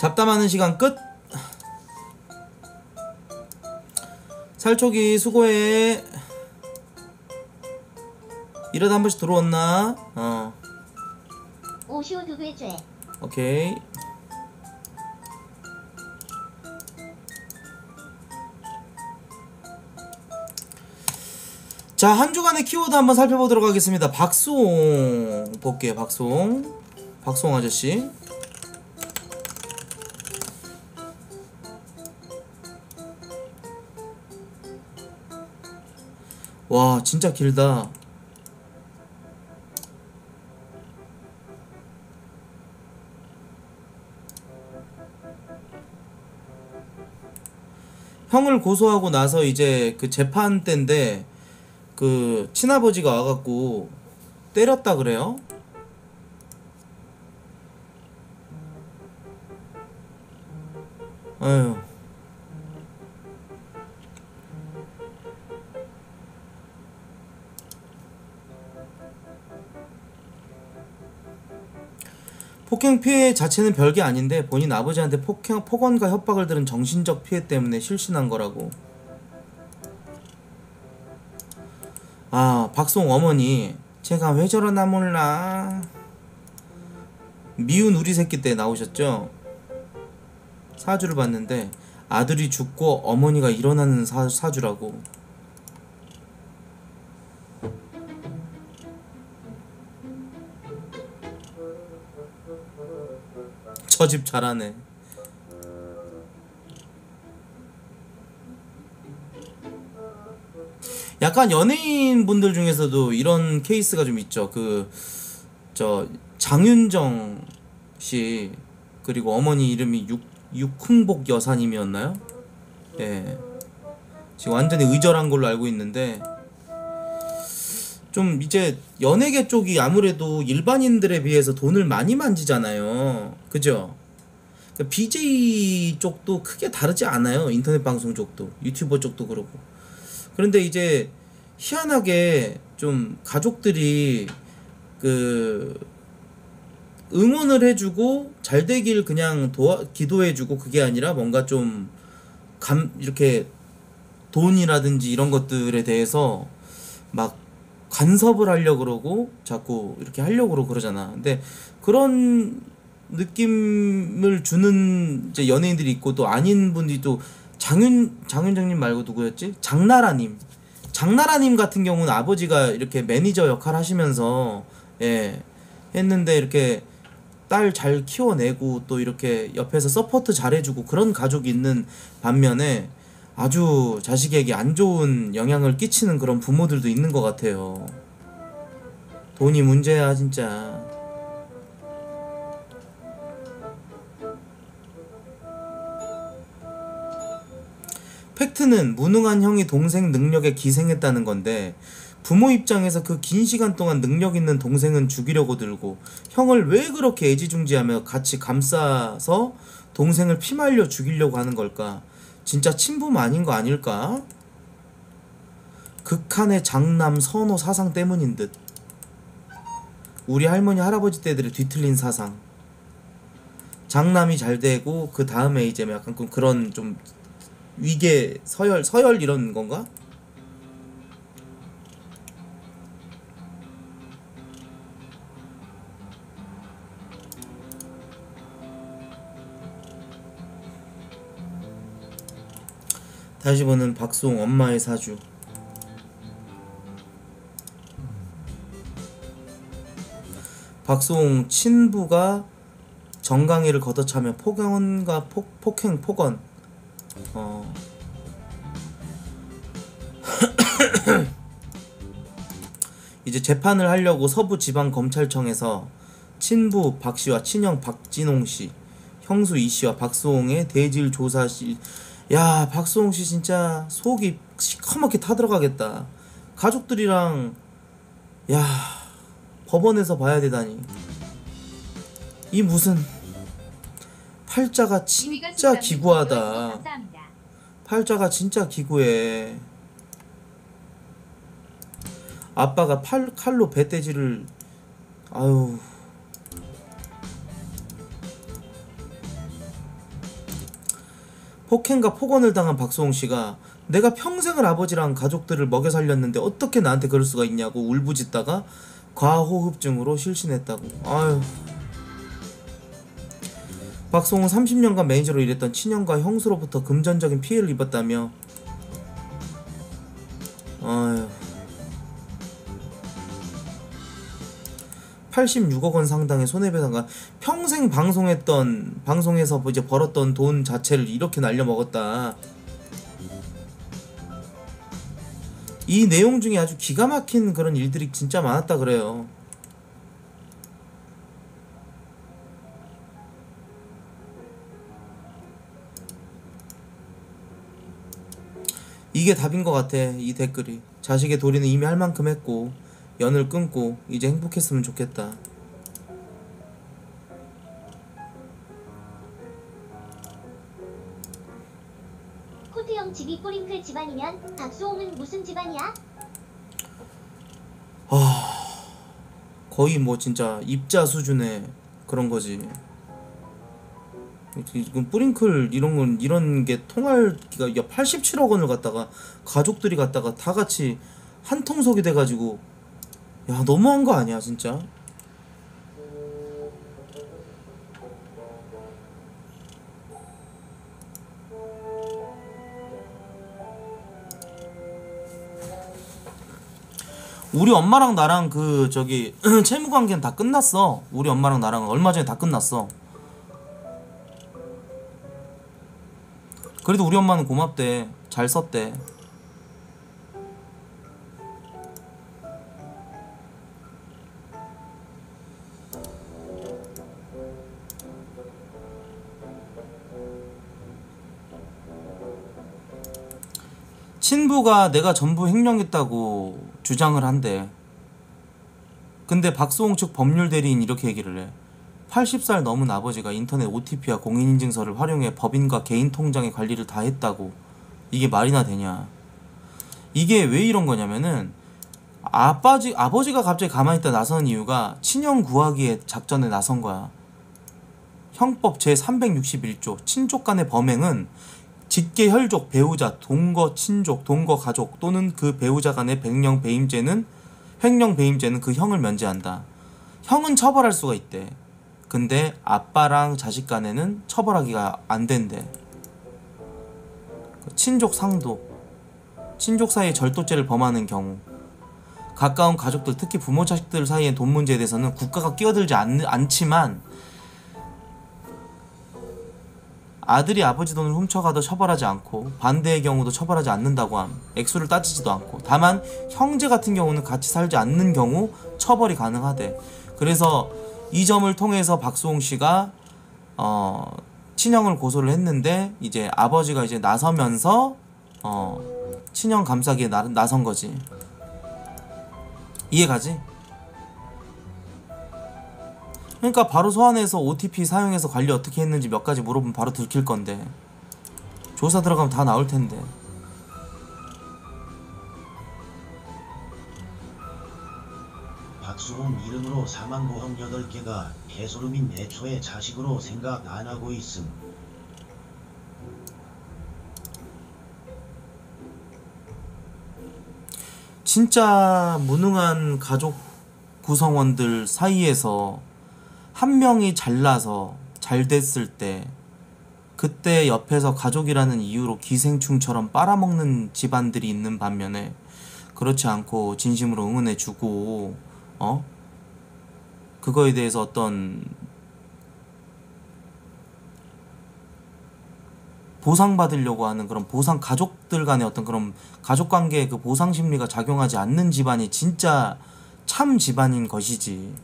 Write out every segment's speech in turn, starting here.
잡담하는 시간 끝. 살초기 수고해. 이러다 한 번씩 들어왔나? 어, 오쇼 두배죄 오케이. 자, 한 주간의 키워드 한번 살펴보도록 하겠습니다. 박송 볼게요. 박송. 박송 아저씨. 와, 진짜 길다. 형을 고소하고 나서 이제 그 재판 때인데 그 친아버지가 와갖고 때렸다 그래요. 아유. 피해 자체는 별게 아닌데 본인 아버지한테 폭행, 폭언과 협박을 들은 정신적 피해 때문에 실신한 거라고. 아, 박송 어머니, 제가 왜 저러나 몰라. 미운 우리 새끼 때 나오셨죠? 사주를 봤는데 아들이 죽고 어머니가 일어나는 사, 사주라고. 저집 잘하네. 약간 연예인 분들 중에서도 이런 케이스가 좀 있죠. 그 저 장윤정 씨 그리고 어머니 이름이 육 육흥복 여사님이었나요? 예. 지금 완전히 의절한 걸로 알고 있는데 좀 이제 연예계 쪽이 아무래도 일반인들에 비해서 돈을 많이 만지잖아요. 그죠? 그러니까 BJ 쪽도 크게 다르지 않아요. 인터넷 방송 쪽도 유튜버 쪽도 그렇고. 그런데 이제 희한하게 좀 가족들이 그 응원을 해주고 잘 되길 그냥 도와 기도해주고 그게 아니라 뭔가 좀 감 이렇게 돈이라든지 이런 것들에 대해서 막 간섭을 하려고 그러고 자꾸 이렇게 하려고 그러잖아. 근데 그런 느낌을 주는 이제 연예인들이 있고 또 아닌 분들이 또 장윤 장윤정님 말고 누구였지? 장나라님. 장나라님 같은 경우는 아버지가 이렇게 매니저 역할 하시면서 예 했는데 이렇게 딸 잘 키워내고 또 이렇게 옆에서 서포트 잘해주고 그런 가족이 있는 반면에 아주 자식에게 안 좋은 영향을 끼치는 그런 부모들도 있는 것 같아요. 돈이 문제야 진짜. 팩트는 무능한 형이 동생 능력에 기생했다는 건데 부모 입장에서 그 긴 시간 동안 능력 있는 동생은 죽이려고 들고 형을 왜 그렇게 애지중지하며 같이 감싸서 동생을 피말려 죽이려고 하는 걸까? 진짜 친부모 아닌 거 아닐까? 극한의 장남 선호 사상 때문인 듯. 우리 할머니 할아버지 때들의 뒤틀린 사상. 장남이 잘 되고 그 다음에 이제 약간 좀 그런 좀 위계 서열 서열 이런 건가? 다시 보는 박송 엄마의 사주. 박송 친부가 정강이를 걷어차며 폭언과 폭, 폭행 폭언. 어. 이제 재판을 하려고 서부지방검찰청에서 친부 박 씨와 친형 박진홍 씨, 형수 이 씨와 박수홍의 대질 조사 씨. 야, 박수홍 씨 진짜 속이 시커멓게 타들어가겠다. 가족들이랑 야, 법원에서 봐야 되다니. 이 무슨 팔자가 진짜 기구하다. 팔자가 진짜 기구해. 아빠가 팔 칼로 배돼지를 아유 폭행과 폭언을 당한 박수홍 씨가 내가 평생을 아버지랑 가족들을 먹여 살렸는데 어떻게 나한테 그럴 수가 있냐고 울부짖다가 과호흡증으로 실신했다고. 아유. 박수홍은 30년간 매니저로 일했던 친형과 형수로부터 금전적인 피해를 입었다며. 아유. 86억 원 상당의 손해배상과 평생 방송했던 방송에서 뭐 이제 벌었던 돈 자체를 이렇게 날려 먹었다. 이 내용 중에 아주 기가 막힌 그런 일들이 진짜 많았다 그래요. 이게 답인 것 같아 이 댓글이. 자식의 도리는 이미 할 만큼 했고 연을 끊고 이제 행복했으면 좋겠다. 코트형 집이 뿌링클 집안이면 박수홍은 무슨 집안이야? 거의 뭐 진짜 입자 수준의 그런 거지 이건 뿌링클 이런 건 이런 게 통할 기가 87억 원을 갖다가 가족들이 갖다가 다 같이 한 통속이 돼가지고 야 너무한 거 아니야 진짜 우리 엄마랑 나랑 그 저기 채무 관계는 다 끝났어. 우리 엄마랑 나랑 얼마 전에 다 끝났어. 그래도 우리 엄마는 고맙대. 잘 썼대. 친부가 내가 전부 횡령했다고 주장을 한대. 근데 박수홍 측 법률 대리인 이렇게 얘기를 해. 80살 넘은 아버지가 인터넷 OTP와 공인인증서를 활용해 법인과 개인 통장의 관리를 다 했다고. 이게 말이나 되냐. 이게 왜 이런 거냐면은 아빠지 아버지가 갑자기 가만히 있다 나선 이유가 친형 구하기에 작전에 나선 거야. 형법 제 361조 친족 간의 범행은 직계 혈족 배우자 동거 친족 동거 가족 또는 그 배우자 간의 백령 배임죄는 횡령 배임죄는 그 형을 면제한다. 형은 처벌할 수가 있대. 근데 아빠랑 자식 간에는 처벌하기가 안 된대. 그 친족 상도 친족 사이에 절도죄를 범하는 경우 가까운 가족들 특히 부모 자식들 사이의 돈 문제에 대해서는 국가가 끼어들지 않, 않지만 아들이 아버지 돈을 훔쳐가도 처벌하지 않고 반대의 경우도 처벌하지 않는다고 함. 액수를 따지지도 않고. 다만 형제 같은 경우는 같이 살지 않는 경우 처벌이 가능하대. 그래서 이 점을 통해서 박수홍 씨가 어 친형을 고소를 했는데 이제 아버지가 이제 나서면서 어 친형 감싸기에 나, 나선 거지. 이해가지? 그러니까 바로 소환해서 OTP 사용해서 관리 어떻게 했는지 몇 가지 물어보면 바로 들킬 건데 조사 들어가면 다 나올 텐데 박수홍 이름으로 사망 보험 8개가 개소름인 애초에 자식으로 생각 안 하고 있음. 진짜 무능한 가족 구성원들 사이에서 한 명이 잘나서 잘 됐을 때 그때 옆에서 가족이라는 이유로 기생충처럼 빨아먹는 집안들이 있는 반면에 그렇지 않고 진심으로 응원해주고 어 그거에 대해서 어떤 보상받으려고 하는 그런 보상 가족들 간의 어떤 그런 가족 관계의 그 보상 심리가 작용하지 않는 집안이 진짜 참 집안인 것이지.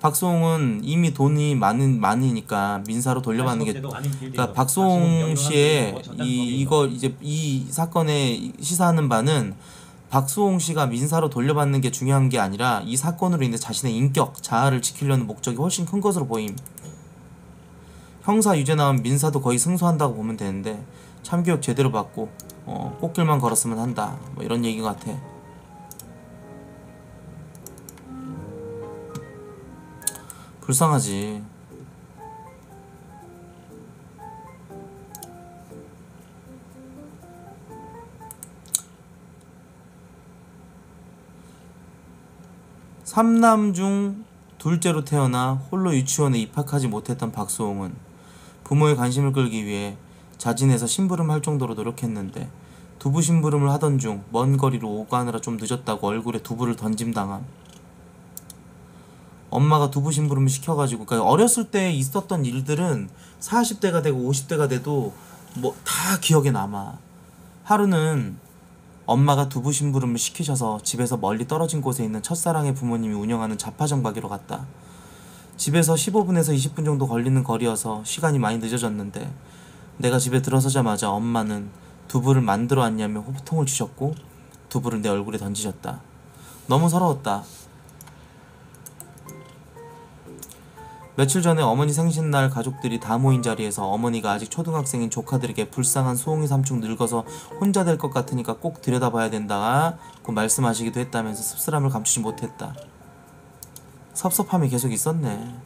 박수홍은 이미 돈이 많은 많으니까 민사로 돌려받는 게 그러니까 박수홍 씨의 이 이거 이제 이 사건에 시사하는 바는 박수홍 씨가 민사로 돌려받는 게 중요한 게 아니라 이 사건으로 인해 자신의 인격 자아를 지키려는 목적이 훨씬 큰 것으로 보임. 형사 유죄 나오면 민사도 거의 승소한다고 보면 되는데 참교육 제대로 받고 어, 꽃길만 걸었으면 한다. 뭐 이런 얘기 같아. 불쌍하지. 삼남 중 둘째로 태어나 홀로 유치원에 입학하지 못했던 박수홍은 부모의 관심을 끌기 위해 자진해서 심부름 할 정도로 노력했는데 두부 심부름을 하던 중 먼 거리로 오가느라 좀 늦었다고 얼굴에 두부를 던짐당함. 엄마가 두부 심부름을 시켜가지고 그러니까 어렸을 때 있었던 일들은 40대가 되고 50대가 돼도 뭐 다 기억에 남아. 하루는 엄마가 두부 심부름을 시키셔서 집에서 멀리 떨어진 곳에 있는 첫사랑의 부모님이 운영하는 자파점 가기로 갔다. 집에서 15분에서 20분 정도 걸리는 거리여서 시간이 많이 늦어졌는데 내가 집에 들어서자마자 엄마는 두부를 만들어 왔냐며 호통을 치셨고 두부를 내 얼굴에 던지셨다. 너무 서러웠다. 며칠 전에 어머니 생신날 가족들이 다 모인 자리에서 어머니가 아직 초등학생인 조카들에게 불쌍한 소홍이 삼촌 늙어서 혼자 될 것 같으니까 꼭 들여다봐야 된다고 말씀하시기도 했다면서 씁쓸함을 감추지 못했다. 섭섭함이 계속 있었네.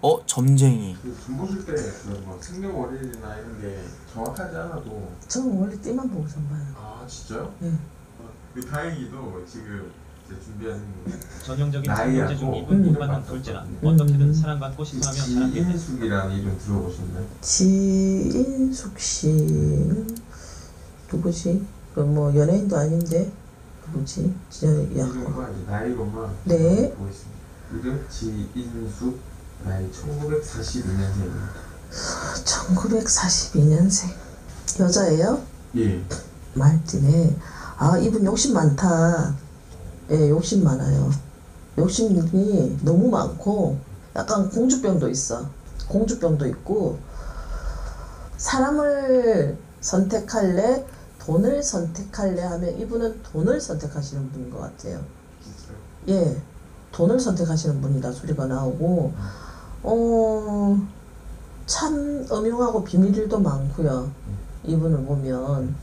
어 점쟁이. 그 중고실 때그뭐 생년월일이나 이런 게 정확하지 않아도 저는 원래 띠만 보고 전 봐요. 아 진짜요? 네. 어, 그 다행히도 지금 분 전형적인 나이하고 장명제 중 음. 이분 일반한 둘째라 어떻게든 사랑받고 싶어하며 사람들이 지인숙이라는 이름 들어보셨나요? 지인숙 씨는 누구지? 그 뭐 연예인도 아닌데 누구지? 진짜 약 이름과 이제 나이로만 네. 보겠습니다. 이름 지인숙 나이 1942년생입니다. 1942년생 여자예요? 예. 말띠네. 아 이분 욕심 많다. 예, 욕심 많아요. 욕심이 너무 많고 약간 공주병도 있어. 공주병도 있고 사람을 선택할래, 돈을 선택할래 하면 이분은 돈을 선택하시는 분인 것 같아요. 예, 돈을 선택하시는 분이다 소리가 나오고, 어, 참 음흉하고 비밀도 많고요. 이분을 보면.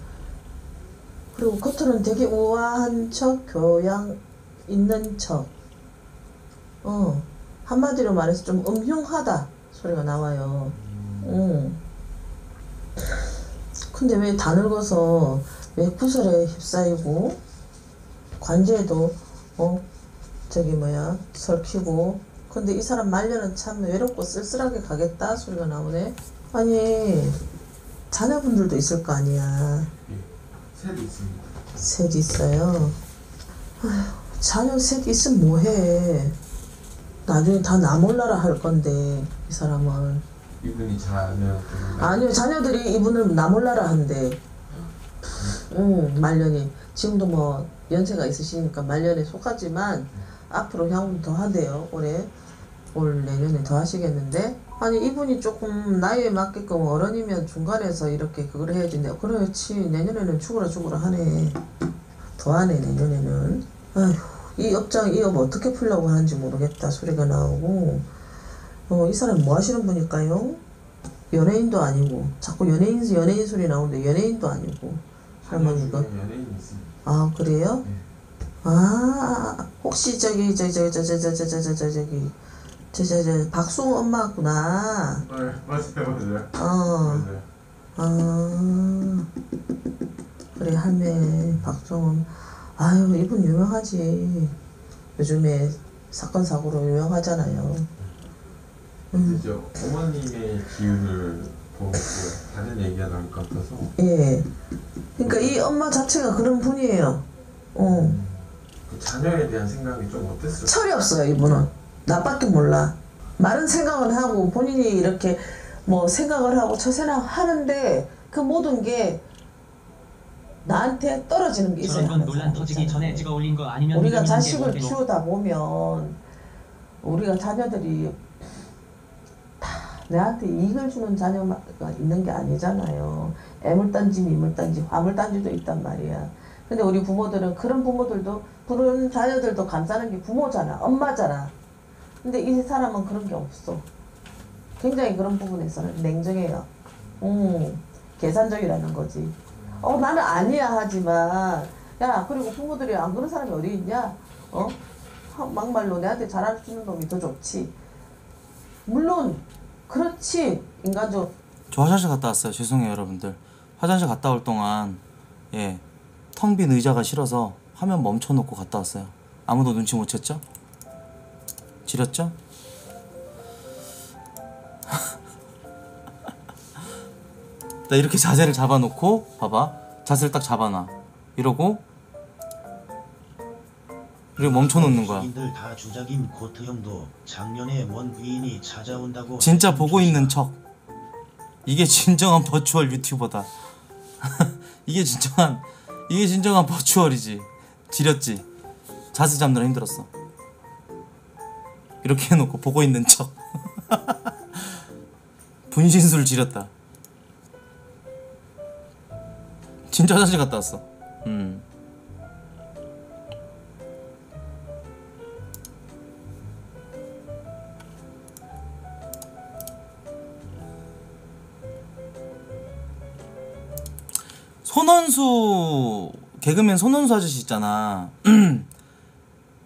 그리고 겉으로는 되게 우아한 척, 교양 있는 척. 어, 한마디로 말해서 좀 음흉하다 소리가 나와요. 응. 근데 왜 다 늙어서 왜 구설에 휩싸이고 관제에도 어 저기 뭐야 설키고 근데 이 사람 말년은 참 외롭고 쓸쓸하게 가겠다 소리가 나오네. 아니 자녀분들도 있을 거 아니야. 셋 있습니다. 셋 있어요? 아휴, 자녀 셋 있으면 뭐해? 나중에 다 나 몰라라 할 건데 이 사람은. 이분이 자녀 아니요 자녀들이 이분을 나 몰라라 한대. 응 말년이. 지금도 뭐 연세가 있으시니까 말년에 속하지만 앞으로 향후 더 하대요 올해 올 내년에 더 하시겠는데? 아니 이분이 조금 나이에 맞게끔 어른이면 중간에서 이렇게 그걸 해야지 내 그렇지. 내년에는 죽으라 죽으라 하네. 더 하네 내년에는. 아휴 이 업장 이 업 어떻게 풀려고 하는지 모르겠다 소리가 나오고. 어, 이 사람 뭐 하시는 분일까요? 연예인도 아니고. 자꾸 연예인 연예인 소리 나오는데 연예인도 아니고. 할머니가. 아 그래요? 네. 아 혹시 저기 저기 저기 저기 저기 저기 저기 저기 저저 저 박수홍 엄마구나. 네, 맞아요, 맞아요. 어. 맞아요. 아, 그래 할매 박정은 아유 이분 유명하지. 요즘에 사건 사고로 유명하잖아요. 음. 이제 어머님의 기운을 보고 다른 얘기가 나올 것 같아서. 예. 그러니까 이 엄마 자체가 그런 분이에요. 어. 그 자녀에 대한 생각이 좀 어땠어요? 철이 없어요 이분은 나밖에 몰라 많은 생각을 하고 본인이 이렇게 뭐 생각을 하고 처세나 하는데 그 모든 게 나한테 떨어지는 게 있어요 저런 건 논란 터지기. 전에 찍어 올린 거 아니면 우리가 자식을. 키우다 보면 우리가 자녀들이 다 내한테 이익을 주는 자녀가 있는 게 아니잖아요. 애물단지, 미물단지, 화물단지도 있단 말이야. 근데 우리 부모들은 그런 부모들도 그런 자녀들도 감싸는 게 부모잖아, 엄마잖아. 근데 이 사람은 그런 게 없어. 굉장히 그런 부분에서는 냉정해요. 음, 계산적이라는 거지. 어 나는 아니야 하지만 야 그리고 부모들이 안 그런 사람이 어디 있냐 어 하- 막말로 내한테 있는 놈이 더 좋지 물론 그렇지 인간적 저 화장실 갔다 왔어요. 죄송해요, 여러분들. 화장실 갔다 올 동안 예. 텅 빈 의자가 싫어서 화면 멈춰 놓고 갔다 왔어요. 아무도 눈치 못 챘죠? 지렸죠? 나 이렇게 자세를 잡아놓고 봐봐. 자세를 딱 잡아놔. 이러고 그리고 멈춰 놓는 거야. 진짜 보고 있는 척. 이게 진정한 버추얼 유튜버다. 이게 진정한 이게 진정한 버추얼이지. 지렸지. 자세 잡느라 힘들었어. 이렇게 해놓고 보고 있는 척. 분신술 지렸다. 진짜 화장실 갔다 왔어. 음. 손원수 개그맨 손원수 아저씨 있잖아.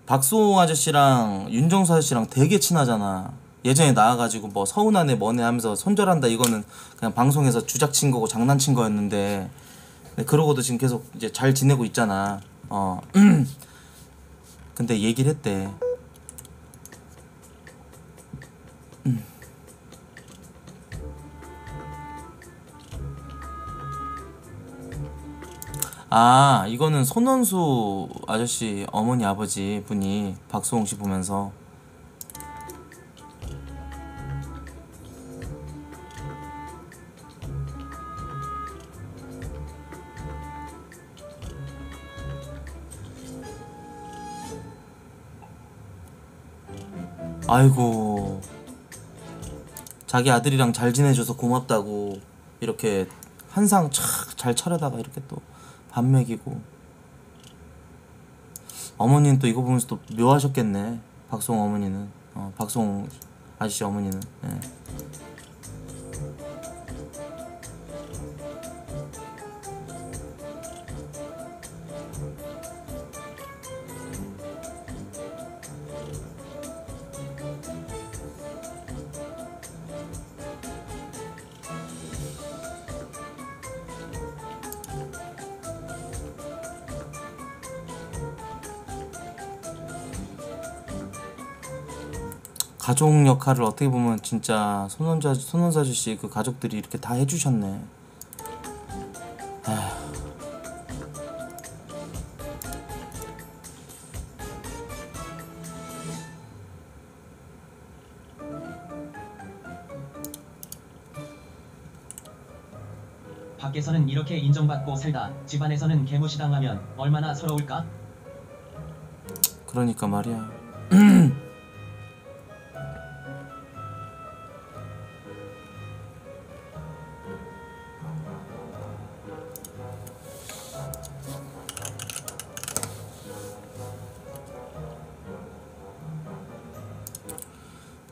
박수홍 아저씨랑 윤정수 아저씨랑 되게 친하잖아. 예전에 나와가지고 뭐 서운하네 뭐네 하면서 손절한다 이거는 그냥 방송에서 주작친 거고 장난친 거였는데 그러고도 지금 계속 이제 잘 지내고 있잖아. 어. 근데 얘기를 했대. 아 이거는 손원수 아저씨 어머니 아버지 분이 박수홍 씨 보면서. 아이고. 자기 아들이랑 잘 지내줘서 고맙다고 이렇게 한상 착 잘 차려다가 이렇게 또 밥 먹이고. 어머니는 또 이거 보면서 또 묘하셨겠네. 박송 어머니는. 어 박송 아저씨 어머니는. 예. 가족 역할을 어떻게 보면 진짜 손원자 손원사 아저씨 그 가족들이 이렇게 다 해주셨네. 에휴. 밖에서는 이렇게 인정받고 살다 집안에서는 개무시당하면 얼마나 서러울까? 그러니까 말이야.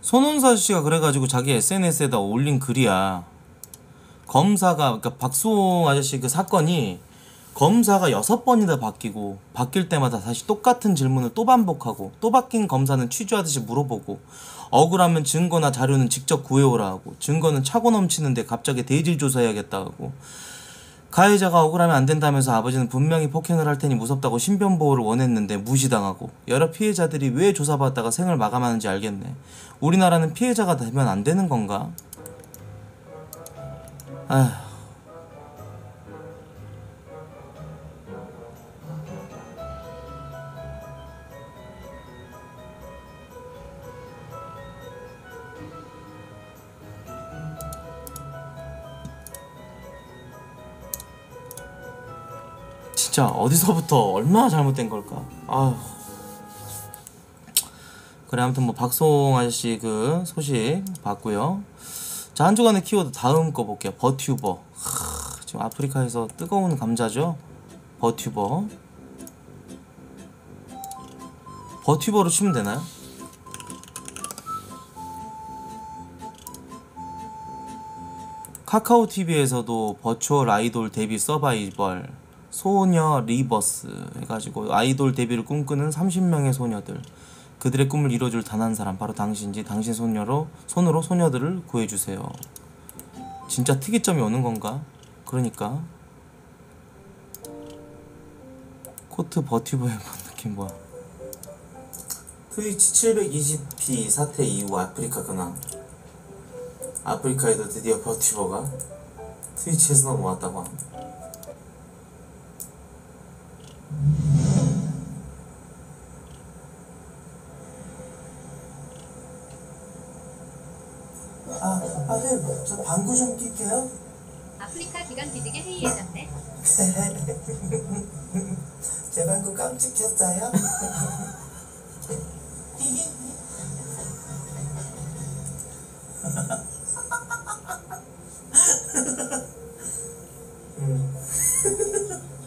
손원사 씨가 그래가지고 자기 SNS에다 올린 글이야. 검사가 그러니까 박수홍 아저씨 그 사건이 검사가 여섯 번이나 바뀌고 바뀔 때마다 다시 똑같은 질문을 또 반복하고 또 바뀐 검사는 취조하듯이 물어보고 억울하면 증거나 자료는 직접 구해오라 하고 증거는 차고 넘치는데 갑자기 대질 조사해야겠다 하고 가해자가 억울하면 안 된다면서 아버지는 분명히 폭행을 할 테니 무섭다고 신변 보호를 원했는데 무시당하고 여러 피해자들이 왜 조사받다가 생을 마감하는지 알겠네. 우리나라는 피해자가 되면 안 되는 건가? 아휴. 진짜 어디서부터 얼마나 잘못된 걸까? 아휴. 그래 아무튼 뭐 박송 아저씨 그 소식 봤고요. 자 한 주간의 키워드 다음 거 볼게요. VTuber. 하, 지금 아프리카에서 뜨거운 감자죠. VTuber. VTuber로 치면 되나요? 카카오 TV에서도 virtual 아이돌 데뷔 서바이벌 소녀 리버스 해가지고 아이돌 데뷔를 꿈꾸는 30명의 소녀들 그들의 꿈을 이뤄줄 단 한 사람 바로 당신지 당신 손녀로 손으로 소녀들을 구해주세요. 진짜 특이점이 오는 건가? 그러니까 코트 버티버 해본 느낌 뭐야? 트위치 720p 사태 이후 아프리카 근황 아프리카에도 드디어 버티버가 트위치에서 넘어왔다고 합니다. 아, 아들, 저 방구 좀 낄게요. 아프리카 기간 비직에 회의해졌네. 제 방구 깜찍했어요. 인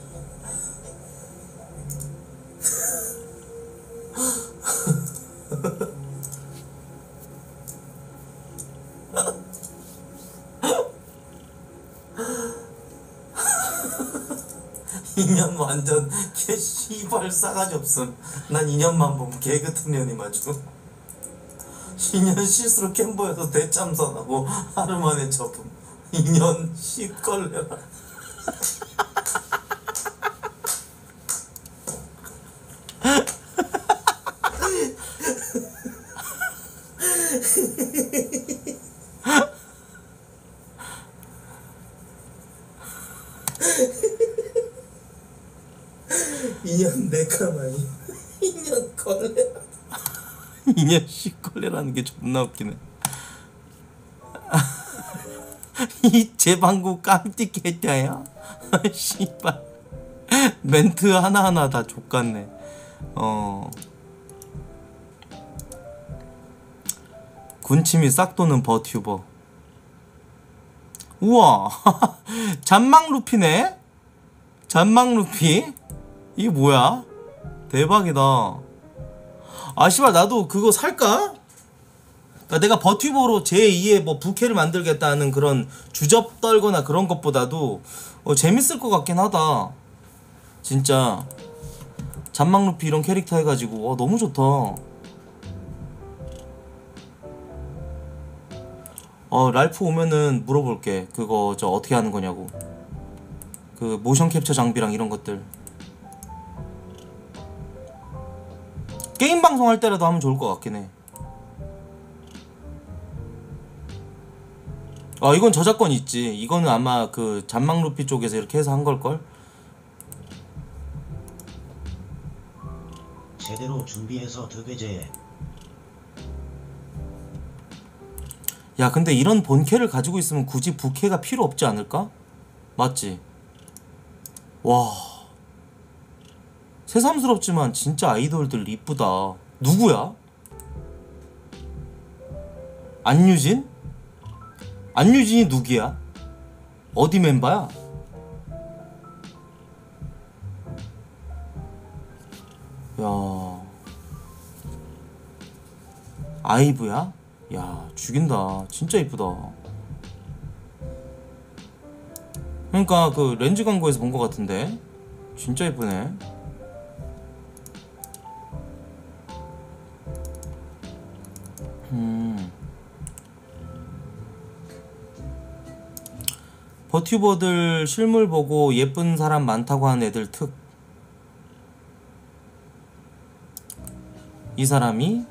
완전 개 씨발 싸가지 없음. 난 인연만 보면 개 같은 년이 맞죠. 인연 실수로 캠보에서 대참선하고 하루 만에 접음. 인연 씨걸레라. 인연 내가마니 인연 걸레라. 인연 씨걸레라는 게 존나 웃기네. 이 제 방구 깜찍 했자야. 씨발. 멘트 하나하나 다 족같네. 어. 군침이 싹 도는 버튜버. 우와. 잔망 루피네? 잔망 루피? 이게 뭐야? 대박이다. 아 씨발 나도 그거 살까? 그러니까 내가 버튜버로 제2의 뭐 부캐를 만들겠다는 그런 주접 떨거나 그런 것보다도 어, 재밌을 것 같긴 하다. 진짜 잔망 루피 이런 캐릭터 해가지고 어, 너무 좋다. 어 랄프 오면은 물어볼게. 그거 저 어떻게 하는 거냐고. 그 모션 캡처 장비랑 이런 것들. 게임 방송 할 때라도 하면 좋을 것 같긴 해. 아 이건 저작권 있지. 이거는 아마 그 잔망 루피 쪽에서 이렇게 해서 한 걸 걸? 제대로 준비해서 득외제 야 근데 이런 본캐를 가지고 있으면 굳이 부캐가 필요 없지 않을까? 맞지? 와 새삼스럽지만 진짜 아이돌들 이쁘다 누구야? 안유진? 안유진이 누구야? 어디 멤버야? 야 아이브야? 야 죽인다 진짜 이쁘다 그러니까 그 렌즈 광고에서 본 것 같은데 진짜 이쁘네 버튜버들 실물 보고 예쁜 사람 많다고 하는 애들 특 이 사람이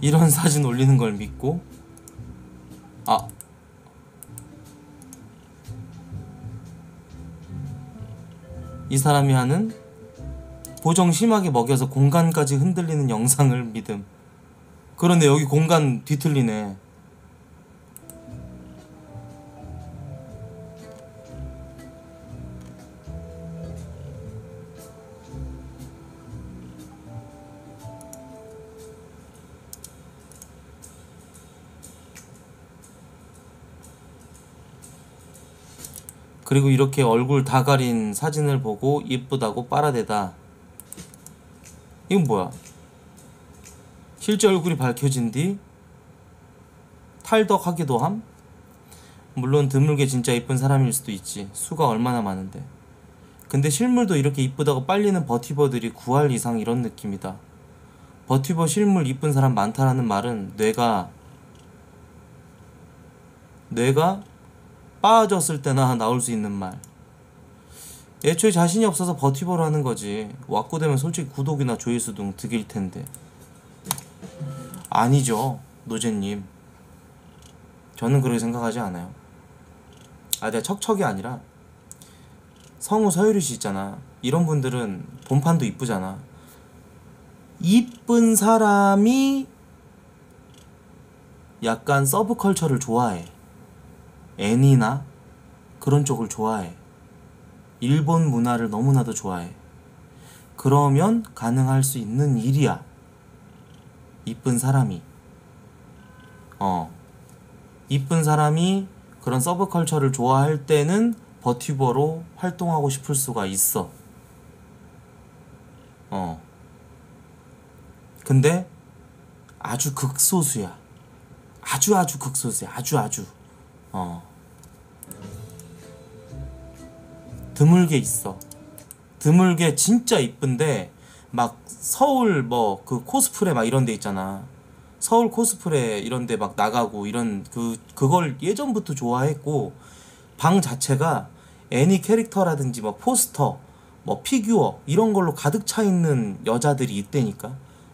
이런 사진 올리는 걸 믿고 아 이 사람이 하는 보정 심하게 먹여서 공간까지 흔들리는 영상을 믿음. 그런데 여기 공간 뒤틀리네. 그리고 이렇게 얼굴 다 가린 사진을 보고 이쁘다고 빨아대다. 이건 뭐야? 실제 얼굴이 밝혀진 뒤 탈덕하기도 함? 물론 드물게 진짜 이쁜 사람일 수도 있지. 수가 얼마나 많은데. 근데 실물도 이렇게 이쁘다고 빨리는 버티버들이 구할 이상 이런 느낌이다. 버티버 실물 이쁜 사람 많다라는 말은 뇌가 뇌가 빠졌을 때나 나올 수 있는 말. 애초에 자신이 없어서 버티버로 하는 거지. 왁구되면 솔직히 구독이나 조회수 등 득일 텐데. 아니죠, 노제님. 저는 그렇게 생각하지 않아요. 아, 내가 척척이 아니라 성우 서유리 씨 있잖아. 이런 분들은 본판도 이쁘잖아. 이쁜 사람이 약간 서브컬처를 좋아해. 애니나 그런 쪽을 좋아해. 일본 문화를 너무나도 좋아해. 그러면 가능할 수 있는 일이야. 이쁜 사람이. 어. 이쁜 사람이 그런 서브컬처를 좋아할 때는 버튜버로 활동하고 싶을 수가 있어. 어. 근데 아주 극소수야. 아주 아주 극소수야. 아주 아주. 어. 드물게 있어. 드물게 진짜 이쁜데 막 서울 뭐 그 코스프레 막 이런 데 있잖아. 서울 코스프레 이런 데 막 나가고 이런 그 그걸 예전부터 좋아했고 방 자체가 애니 캐릭터라든지 뭐 포스터 뭐 피규어 이런 걸로 가득 차 있는 여자들이 있다니까.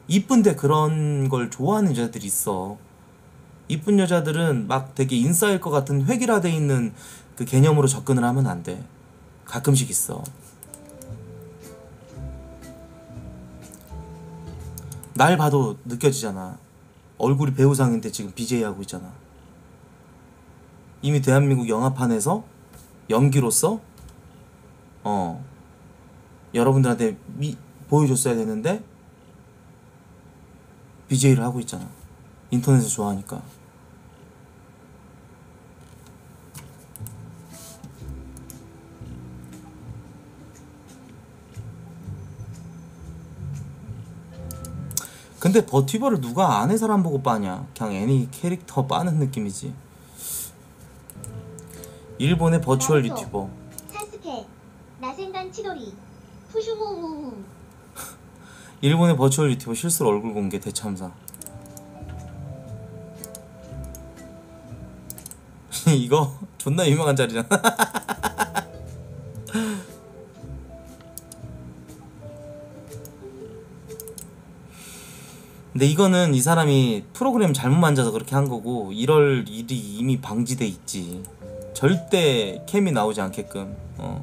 이쁜데 그런 걸 좋아하는 여자들이 있어. 이쁜 여자들은 막 되게 인싸일 것 같은 획일화돼 있는 그 개념으로 접근을 하면 안 돼. 가끔씩 있어. 날 봐도 느껴지잖아. 얼굴이 배우상인데 지금 BJ 하고 있잖아. 이미 대한민국 영화판에서 연기로서 어 여러분들한테 미, 보여줬어야 되는데 BJ를 하고 있잖아. 인터넷을 좋아하니까. 근데 버티버를 누가 아는 사람 보고 빠냐? 그냥 애니 캐릭터 빠는 느낌이지. 일본의 버추얼 나루토. 유튜버. 사스케 나센간 치도리 푸슈모우우 일본의 버추얼 유튜버 실수로 얼굴 공개 대참사. 이거 존나 유명한 자리잖아. 근데 이거는 이 사람이 프로그램 잘못 만져서 그렇게 한 거고 이럴 일이 이미 방지돼 있지. 절대 캠이 나오지 않게끔. 어.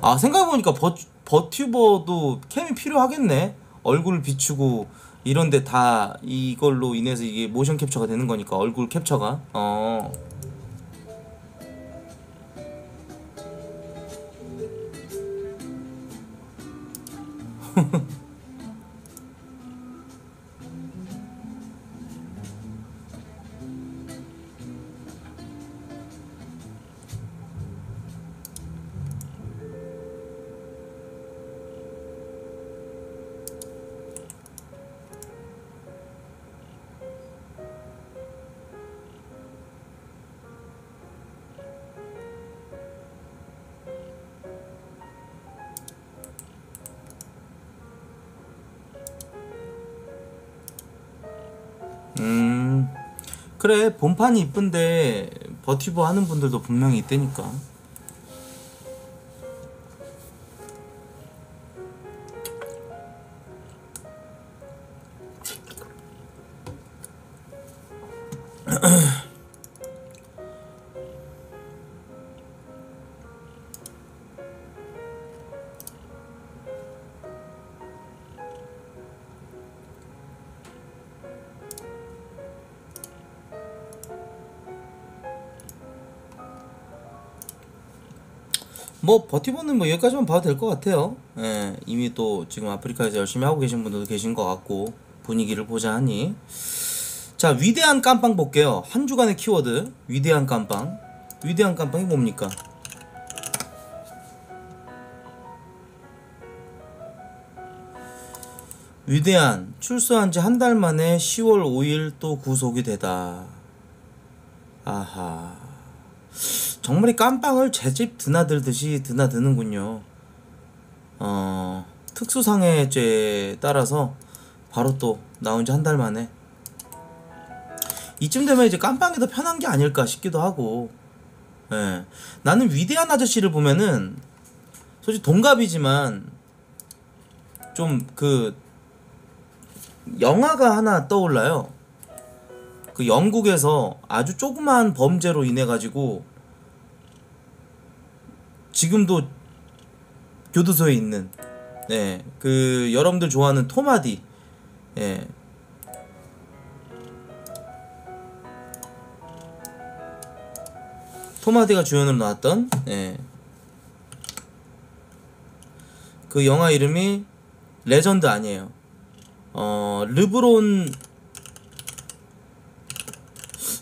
아 생각해보니까 버, 버튜버도 캠이 필요하겠네 얼굴을 비추고 이런데 다 이걸로 인해서 이게 모션 캡처가 되는 거니까 얼굴 캡처가 어 본판이 이쁜데 버티버 하는 분들도 분명히 있다니까 뭐 버티버는 뭐 여기까지만 봐도 될 것 같아요. 예, 이미 또 지금 아프리카에서 열심히 하고 계신 분들도 계신 것 같고 분위기를 보자 하니 자 위대한 깜빵 볼게요. 한 주간의 키워드 위대한 깜빵 위대한 깜빵이 뭡니까? 위대한 출소한 지 한 달 만에 10월 5일 또 구속이 되다. 아하. 정말 이 깜빵을 제집 드나들듯이 드나드는군요. 어, 특수상해죄에 따라서 바로 또 나온 지 한 달 만에. 이쯤 되면 이제 깜빵이 더 편한 게 아닐까 싶기도 하고. 예. 나는 위대한 아저씨를 보면은 솔직히 동갑이지만 좀 그 영화가 하나 떠올라요. 그 영국에서 아주 조그마한 범죄로 인해 가지고 지금도 교도소에 있는 네, 그 여러분들 좋아하는 토마디 예. 토마디가 주연으로 나왔던 예. 그 영화 이름이 레전드 아니에요. 어 르브론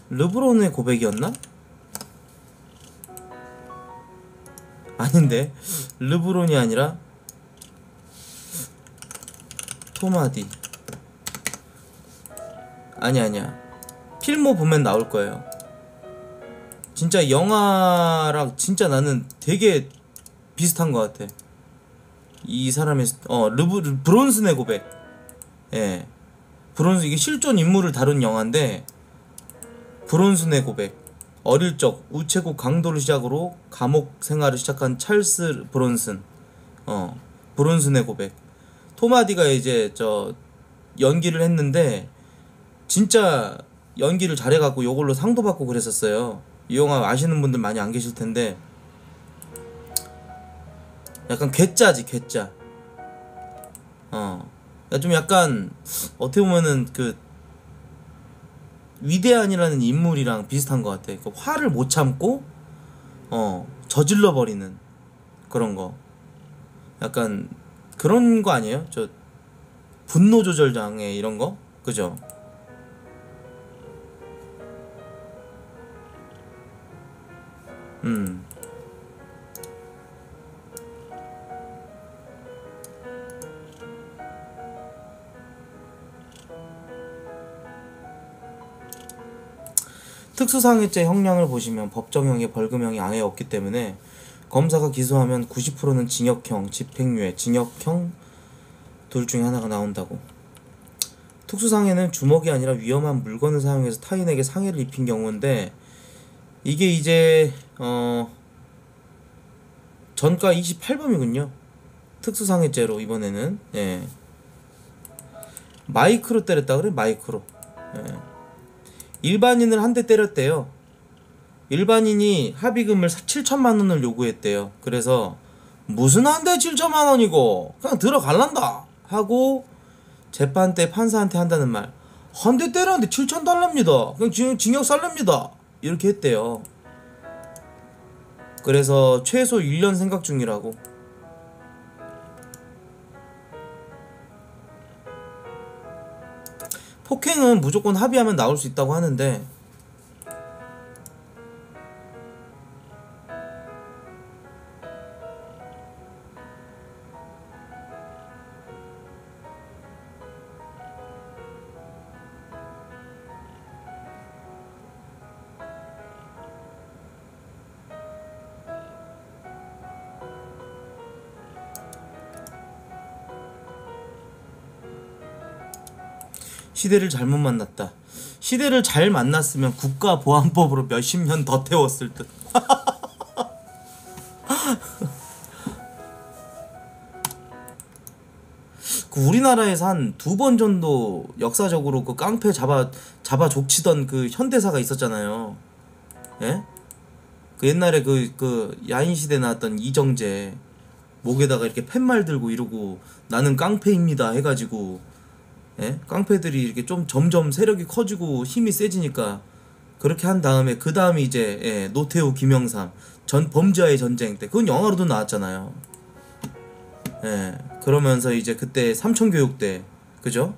르브론의 고백이었나? 아닌데. 르브론이 아니라 토마디. 아니 아니야. 필모 보면 나올 거예요. 진짜 영화랑 진짜 나는 되게 비슷한 것 같아. 이 사람의 스- 어 르브 브론슨의 고백. 예. 브론슨 이게 실존 인물을 다룬 영화인데 브론슨의 고백 어릴 적 우체국 강도를 시작으로 감옥 생활을 시작한 찰스 브론슨 어 브론슨의 고백. 톰 하디가 이제 저 연기를 했는데 진짜 연기를 잘해갖고 요걸로 상도 받고 그랬었어요. 이 영화 아시는 분들 많이 안 계실 텐데 약간 괴짜지 괴짜. 어 좀 약간 어떻게 보면은 그 위대한이라는 인물이랑 비슷한 것 같아. 그 화를 못 참고 어 저질러 버리는 그런 거. 약간 그런 거 아니에요? 저 분노 조절 장애 이런 거, 그죠? 음. 특수상해죄 형량을 보시면 법정형에 벌금형이 아예 없기 때문에 검사가 기소하면 90%는 징역형, 집행유예, 징역형 둘 중에 하나가 나온다고. 특수상해는 주먹이 아니라 위험한 물건을 사용해서 타인에게 상해를 입힌 경우인데 이게 이제 어 전가 28범이군요. 특수상해죄로 이번에는 예. 마이크로 때렸다 그래 마이크로. 예. 일반인을 한 대 때렸대요. 일반인이 합의금을 7천만 원을 요구했대요. 그래서 무슨 한 대 7천만 원이고 그냥 들어갈란다 하고 재판 때 판사한테 한다는 말. 한 대 때렸는데 7천 달랍니다. 그냥 징, 징역 살랍니다. 이렇게 했대요. 그래서 최소 1년 생각 중이라고. 폭행은 무조건 합의하면 나올 수 있다고 하는데 시대를 잘못 만났다. 시대를 잘 만났으면 국가보안법으로 몇십 년 더 태웠을 듯. 그 우리나라에서 한 두 번 정도 역사적으로 그 깡패 잡아 잡아 족치던 그 현대사가 있었잖아요. 예? 그 옛날에 그 그 야인 시대 나왔던 이정재 목에다가 이렇게 팻말 들고 이러고 나는 깡패입니다 해가지고 예? 깡패들이 이렇게 좀 점점 세력이 커지고 힘이 세지니까 그렇게 한 다음에 그 다음에 이제 예, 노태우 김영삼 전 범죄와의 전쟁 때 그건 영화로도 나왔잖아요. 예, 그러면서 이제 그때 삼천교육 때 그죠?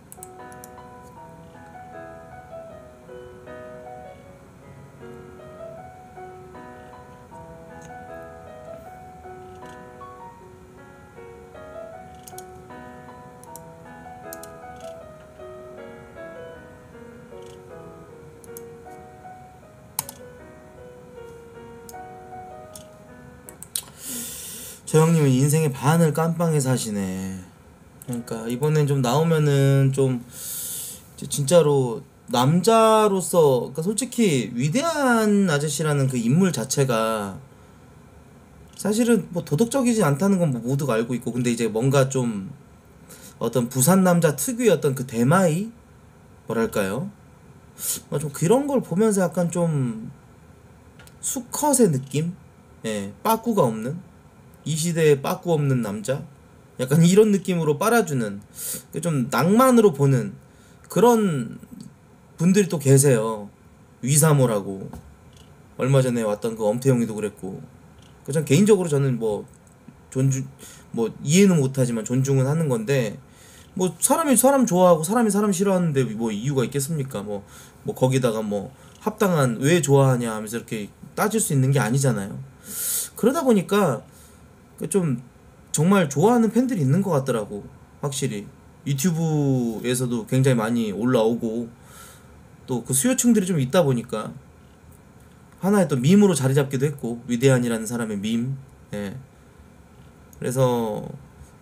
저 형님은 인생의 반을 깜빵에 사시네. 그러니까 이번엔 좀 나오면은 좀 진짜로 남자로서 그러니까 솔직히 위대한 아저씨라는 그 인물 자체가 사실은 뭐 도덕적이지 않다는 건 뭐 모두가 알고 있고 근데 이제 뭔가 좀 어떤 부산 남자 특유의 어떤 그 대마이 뭐랄까요? 뭐좀 그런 걸 보면서 약간 좀 수컷의 느낌? 예, 빠꾸가 없는 이 시대에 빠꾸 없는 남자? 약간 이런 느낌으로 빨아주는 그좀 낭만으로 보는 그런 분들이 또 계세요. 위사모라고 얼마 전에 왔던 그 엄태영이도 그랬고 그전 개인적으로 저는 뭐 존중 뭐 이해는 못하지만 존중은 하는 건데 뭐 사람이 사람 좋아하고 사람이 사람 싫어하는데 뭐 이유가 있겠습니까? 뭐뭐 거기다가 뭐 합당한 왜 좋아하냐 하면서 이렇게 따질 수 있는 게 아니잖아요. 그러다 보니까 그 좀 정말 좋아하는 팬들이 있는 것 같더라고 확실히. 유튜브에서도 굉장히 많이 올라오고 또 그 수요층들이 좀 있다 보니까 하나의 또 밈으로 자리 잡기도 했고 위대한이라는 사람의 밈. 예. 그래서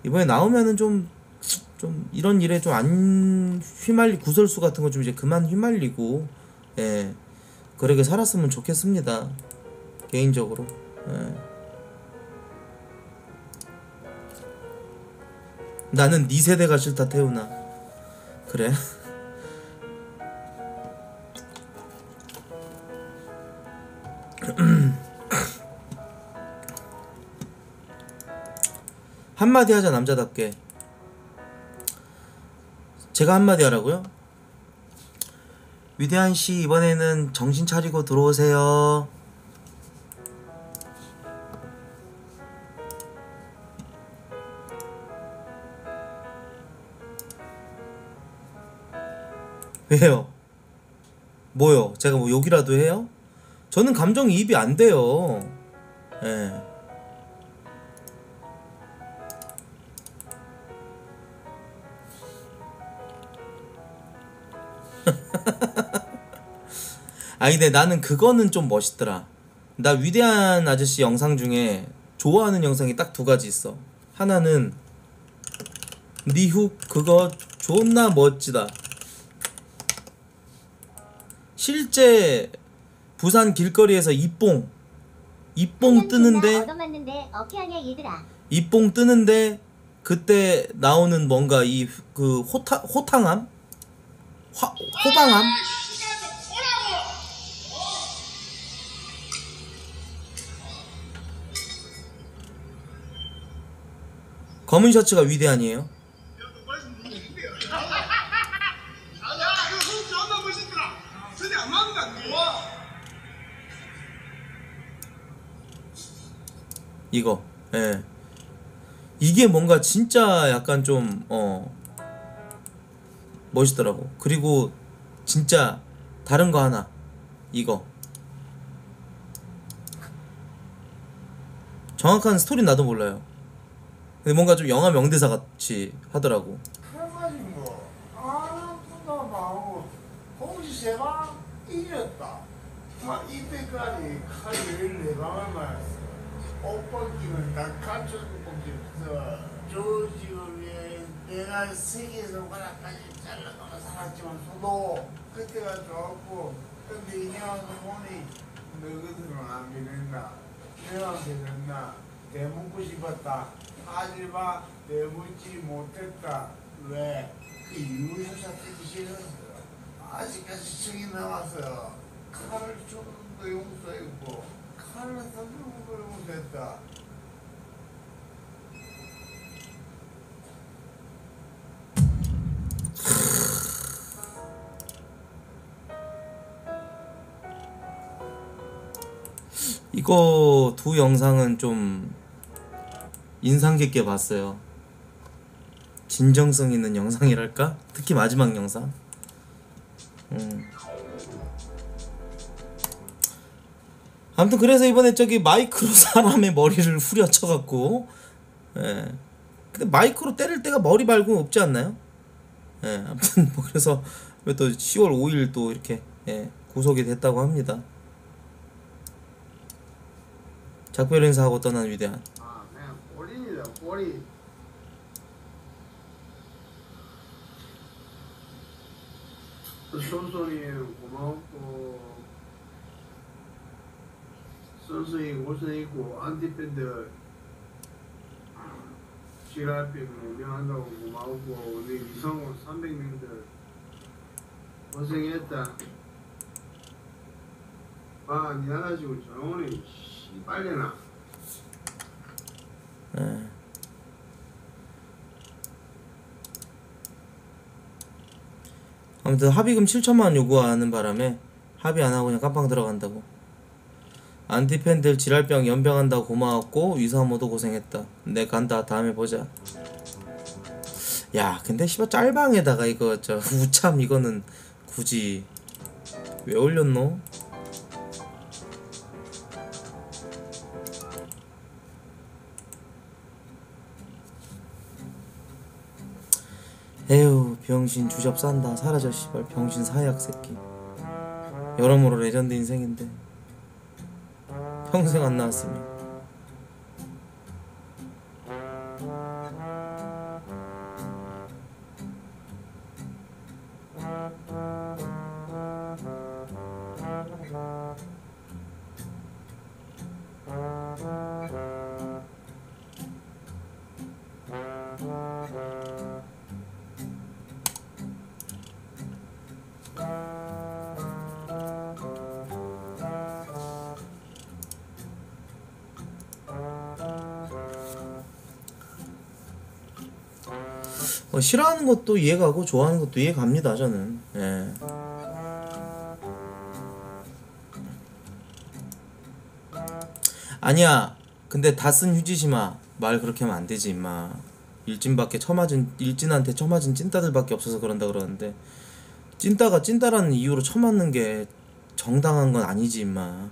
이번에 나오면은 좀좀 이런 일에 좀 안 휘말리 구설수 같은 거 좀 이제 그만 휘말리고 예. 그러게 살았으면 좋겠습니다. 개인적으로. 예. 나는 네 세대가 싫다 태우나 그래? 한마디 하자 남자답게. 제가 한마디 하라고요? 위대한 씨 이번에는 정신 차리고 들어오세요 왜요? 뭐요? 제가 뭐 욕이라도 해요? 저는 감정이입이 안 돼요. 예. 아니 근데 나는 그거는 좀 멋있더라. 나 위대한 아저씨 영상 중에 좋아하는 영상이 딱 두 가지 있어. 하나는 니훅 그거 존나 멋지다. 실제 부산 길거리에서 이뽕 이뽕 뜨는데 얻어맞는데. 어케하냐 얘들아. 이뽕 뜨는데 그때 나오는 뭔가 이 그 호타 호탕함? 화, 호방함? 검은 셔츠가 위대한이에요 이거. 예. 이게 뭔가 진짜 약간 좀 어 멋있더라고. 그리고 진짜 다른 거 하나. 이거. 정확한 스토리 나도 몰라요. 근데 뭔가 좀 영화 명대사 같이 하더라고. 나오고 공시세가 이겼다. 막 이때까지 칼을 네 방을 맞았어. 옷벗기는 다 갖춰주고. 저 지금에 내가 세계 손가락까지 잘라가고 살았지만 저도 그때가 좋았고 근데 이년이 보니 너희들은 안 믿는다. 내가 믿는다. 대묻고 싶었다. 하지만 내묻지 못했다. 왜? 그 이유조차 듣기 싫었어. 아직까지 정이 남았어. 칼을 조금 더 용서했고, 이거 두 영상은 좀 인상 깊게 봤어요. 진정성 있는 영상이랄까? 특히 마지막 영상. 음. 아무튼 그래서 이번에 저기 마이크로 사람의 머리를 후려쳐갖고, 예. 근데 마이크로 때릴 때가 머리 말고는 없지 않나요? 예. 아무튼 뭐 그래서 왜또 10월 5일 또 이렇게 예, 구속이 됐다고 합니다. 작별 인사하고 떠난 위대한. 아, 그냥 꼬리 손손이 고맙고 선생이 고생했고 안티밴드 지랄병 운영한다고 고마우고 우리 이성호 300명들 고생했다 아 미안하지고 조용히 씨발려나 예. 아무튼 합의금 7천만 원 요구하는 바람에 합의 안 하고 그냥 깜빵 들어간다고. 안티팬들 지랄병 연병한다고 고마웠고 위사모도 고생했다. 내 간다 다음에 보자. 야 근데 씨발 짤방에다가 이거 저 우참 이거는 굳이 왜 올렸노? 에휴 병신 주접 싼다 사라져 씨발 병신 사약 새끼 여러모로 레전드 인생인데 평생 안 나왔으면 어, 싫어하는 것도 이해가 고 좋아하는 것도 이해갑니다 저는. 예. 아니야. 근데 다 쓴 휴지심아 말 그렇게 하면 안 되지 임마. 일진밖에 처맞은 일진한테 처맞은 찐따들밖에 없어서 그런다 그러는데. 찐따가 찐따라는 이유로 처맞는 게 정당한 건 아니지 임마.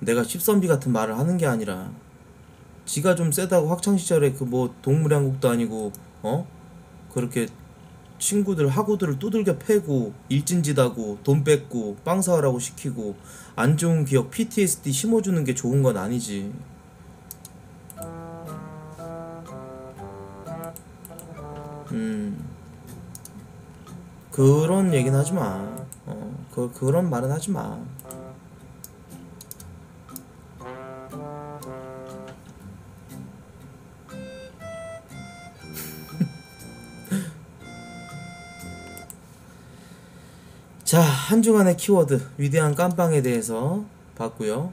내가 십선비 같은 말을 하는 게 아니라. 지가 좀 세다고 학창 시절에 그 뭐 동물양국도 아니고 어 그렇게 친구들 하구들을 두들겨 패고 일진짓하고 돈 뺏고 빵 사오라고 시키고 안 좋은 기억 PTSD 심어주는 게 좋은 건 아니지. 음 그런 얘기는 하지 마. 어, 그 그런 말은 하지 마. 자, 한 주간의 키워드 위대한 깜빵에 대해서 봤고요.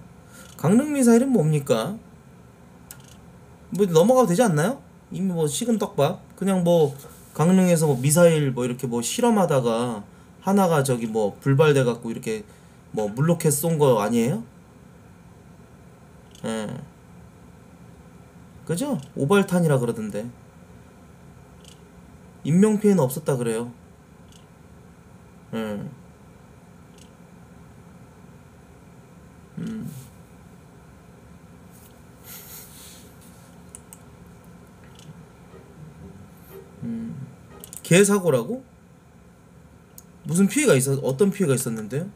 강릉 미사일은 뭡니까? 뭐 넘어가도 되지 않나요? 이미 뭐 식은 떡밥. 그냥 뭐 강릉에서 뭐 미사일 뭐 이렇게 뭐 실험하다가 하나가 저기 뭐 불발돼 갖고 이렇게 뭐 물로켓 쏜 거 아니에요? 예. 그죠? 오발탄이라 그러던데. 인명 피해는 없었다 그래요. 예. 음. 음. 개 사고라고? 무슨 피해가 있어? 어떤 피해가 있었는데요?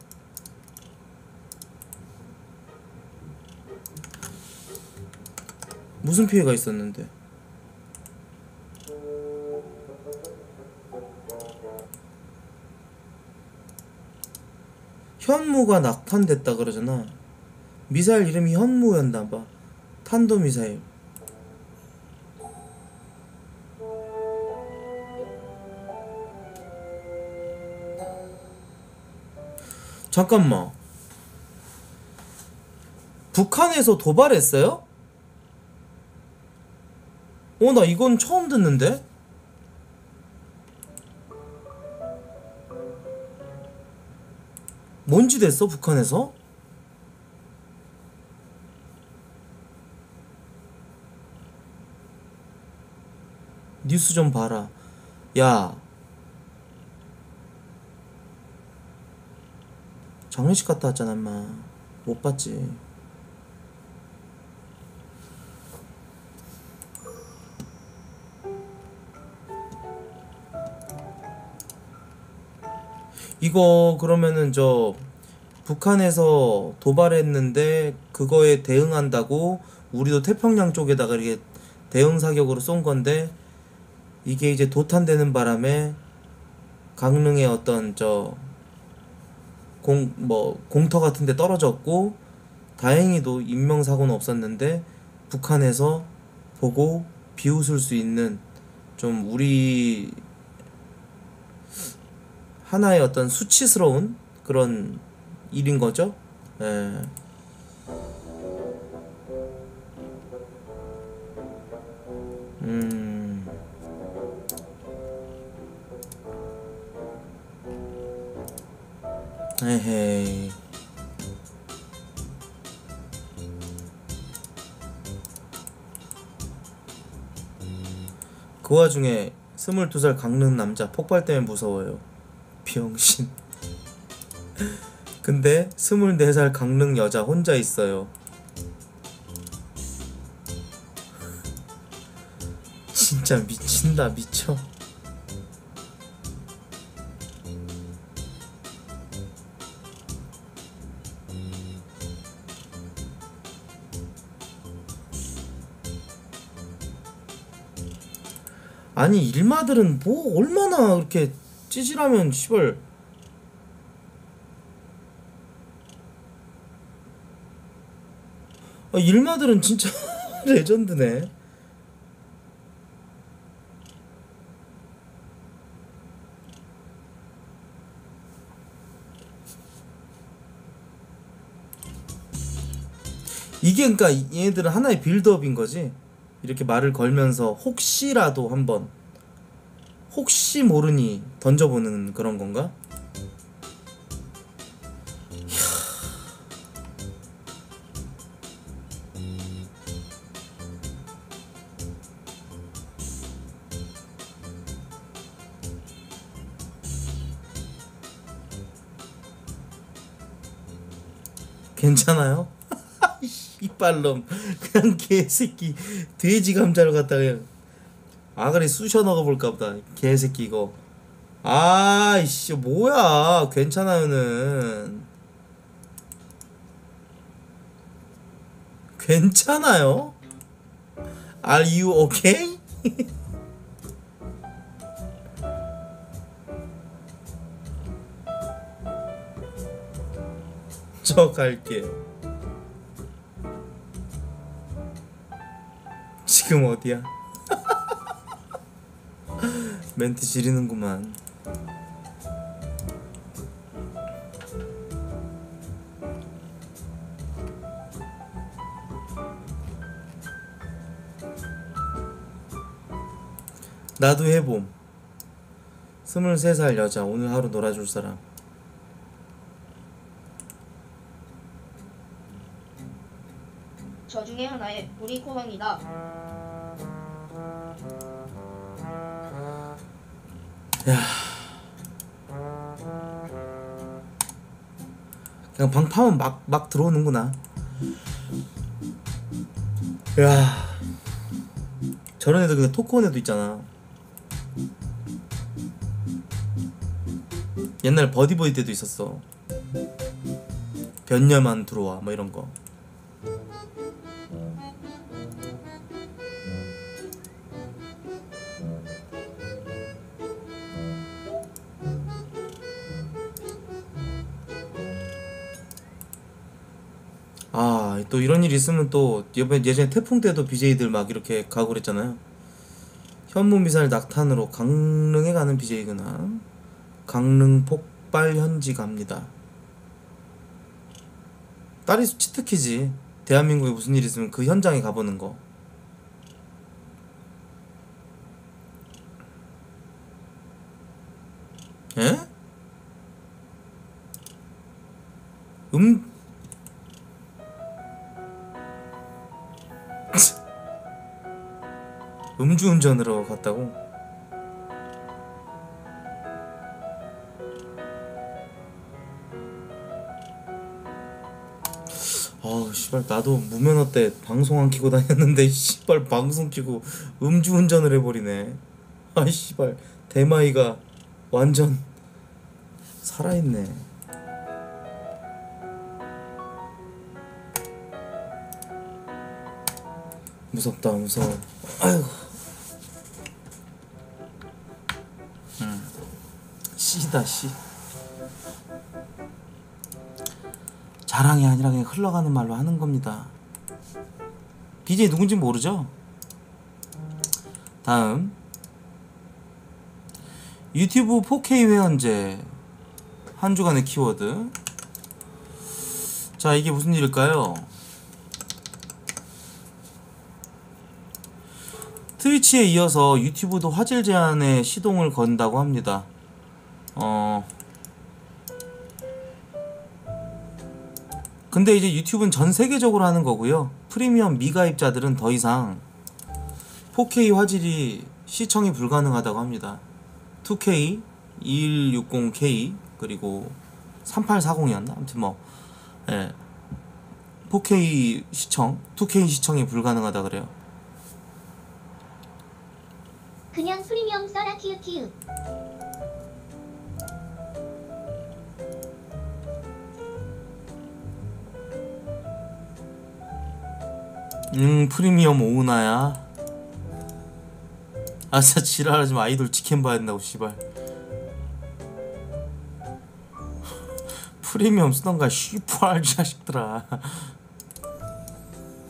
무슨 피해가 있었는데? 현무가 낙탄됐다 그러잖아. 미사일 이름이 현무였나 봐. 탄도 미사일. 잠깐만. 북한에서 도발했어요? 어, 나 이건 처음 듣는데? 뭔지 됐어, 북한에서? 뉴스 좀 봐라. 야. 장례식 갔다 왔잖아, 인마. 못 봤지. 이거 그러면은 저 북한에서 도발했는데 그거에 대응한다고 우리도 태평양 쪽에다가 이렇게 대응 사격으로 쏜 건데 이게 이제 도탄되는 바람에 강릉의 어떤 저 공 뭐 공터 같은 데 떨어졌고 다행히도 인명 사고는 없었는데 북한에서 보고 비웃을 수 있는 좀 우리 하나의 어떤 수치스러운 그런 일인 거죠. 예. 에헤이. 그 와중에 스물두 살 강릉 남자 폭발 때문에 무서워요. 병신. 근데 스물네 살 강릉 여자 혼자 있어요. 진짜 미친다 미쳐. 아니 일마들은 뭐 얼마나 그렇게 찌질하면 시벌 아, 일마들은 진짜 레전드네. 이게 그러니까 얘네들은 하나의 빌드업인 거지. 이렇게 말을 걸면서 혹시라도 한번 혹시 모르니 던져보는 그런 건가? 괜찮아요? 이빨놈 그냥 개새끼 돼지 감자를 갖다가 그냥 아가리 쑤셔 넣어볼까 보다 개새끼 이거 아이씨 뭐야 괜찮아요는 괜찮아요? Are you okay? 저 갈게요. 지금 어디야? 멘트 지리는구만. 나도 해봄. 스물세 살 여자 오늘 하루 놀아줄 사람. 저 중에 하나의 우리 코방이다. 그냥 방파면 막, 막 들어오는구나. 야 저런 애들 그냥 토크온 애도 있잖아. 옛날 버디보이 때도 있었어. 변녀만 들어와 뭐 이런 거. 아, 또 이런 일 있으면 또 예전에, 예전에 태풍 때도 BJ들 막 이렇게 가고 그랬잖아요. 현무 미사일 낙탄으로 강릉에 가는 BJ구나. 강릉 폭발 현지 갑니다. 딸이 치트키지. 대한민국에 무슨 일 있으면 그 현장에 가보는 거. 에? 음주운전으로 갔다고? 씨발 나도 무면허 때 방송 안 키고 다녔는데 씨발 방송 키고 음주운전을 해버리네. 아이 씨발 대마이가 완전 살아있네. 무섭다 무서워. 아이고 씨다 씨 자랑이 아니라 그냥 흘러가는 말로 하는 겁니다 BJ 누군지 모르죠? 다음 유튜브 4K 회원제 한 주간의 키워드 자 이게 무슨 일일까요? 트위치에 이어서 유튜브도 화질 제한에 시동을 건다고 합니다. 어. 근데 이제 유튜브는 전 세계적으로 하는 거고요. 프리미엄 미가입자들은 더 이상 4K 화질이 시청이 불가능하다고 합니다. 2K, 2160K 그리고 3840이었나? 아무튼 뭐 예. 4K 시청, 2K 시청이 불가능하다 그래요. 그냥 프리미엄 써라 키읔키읔. 음 프리미엄 오우나야. 아싸 지랄하지 마. 아이돌 치킨 봐야 된다고 씨발. 프리미엄 쓰던가 씨발 자식들아.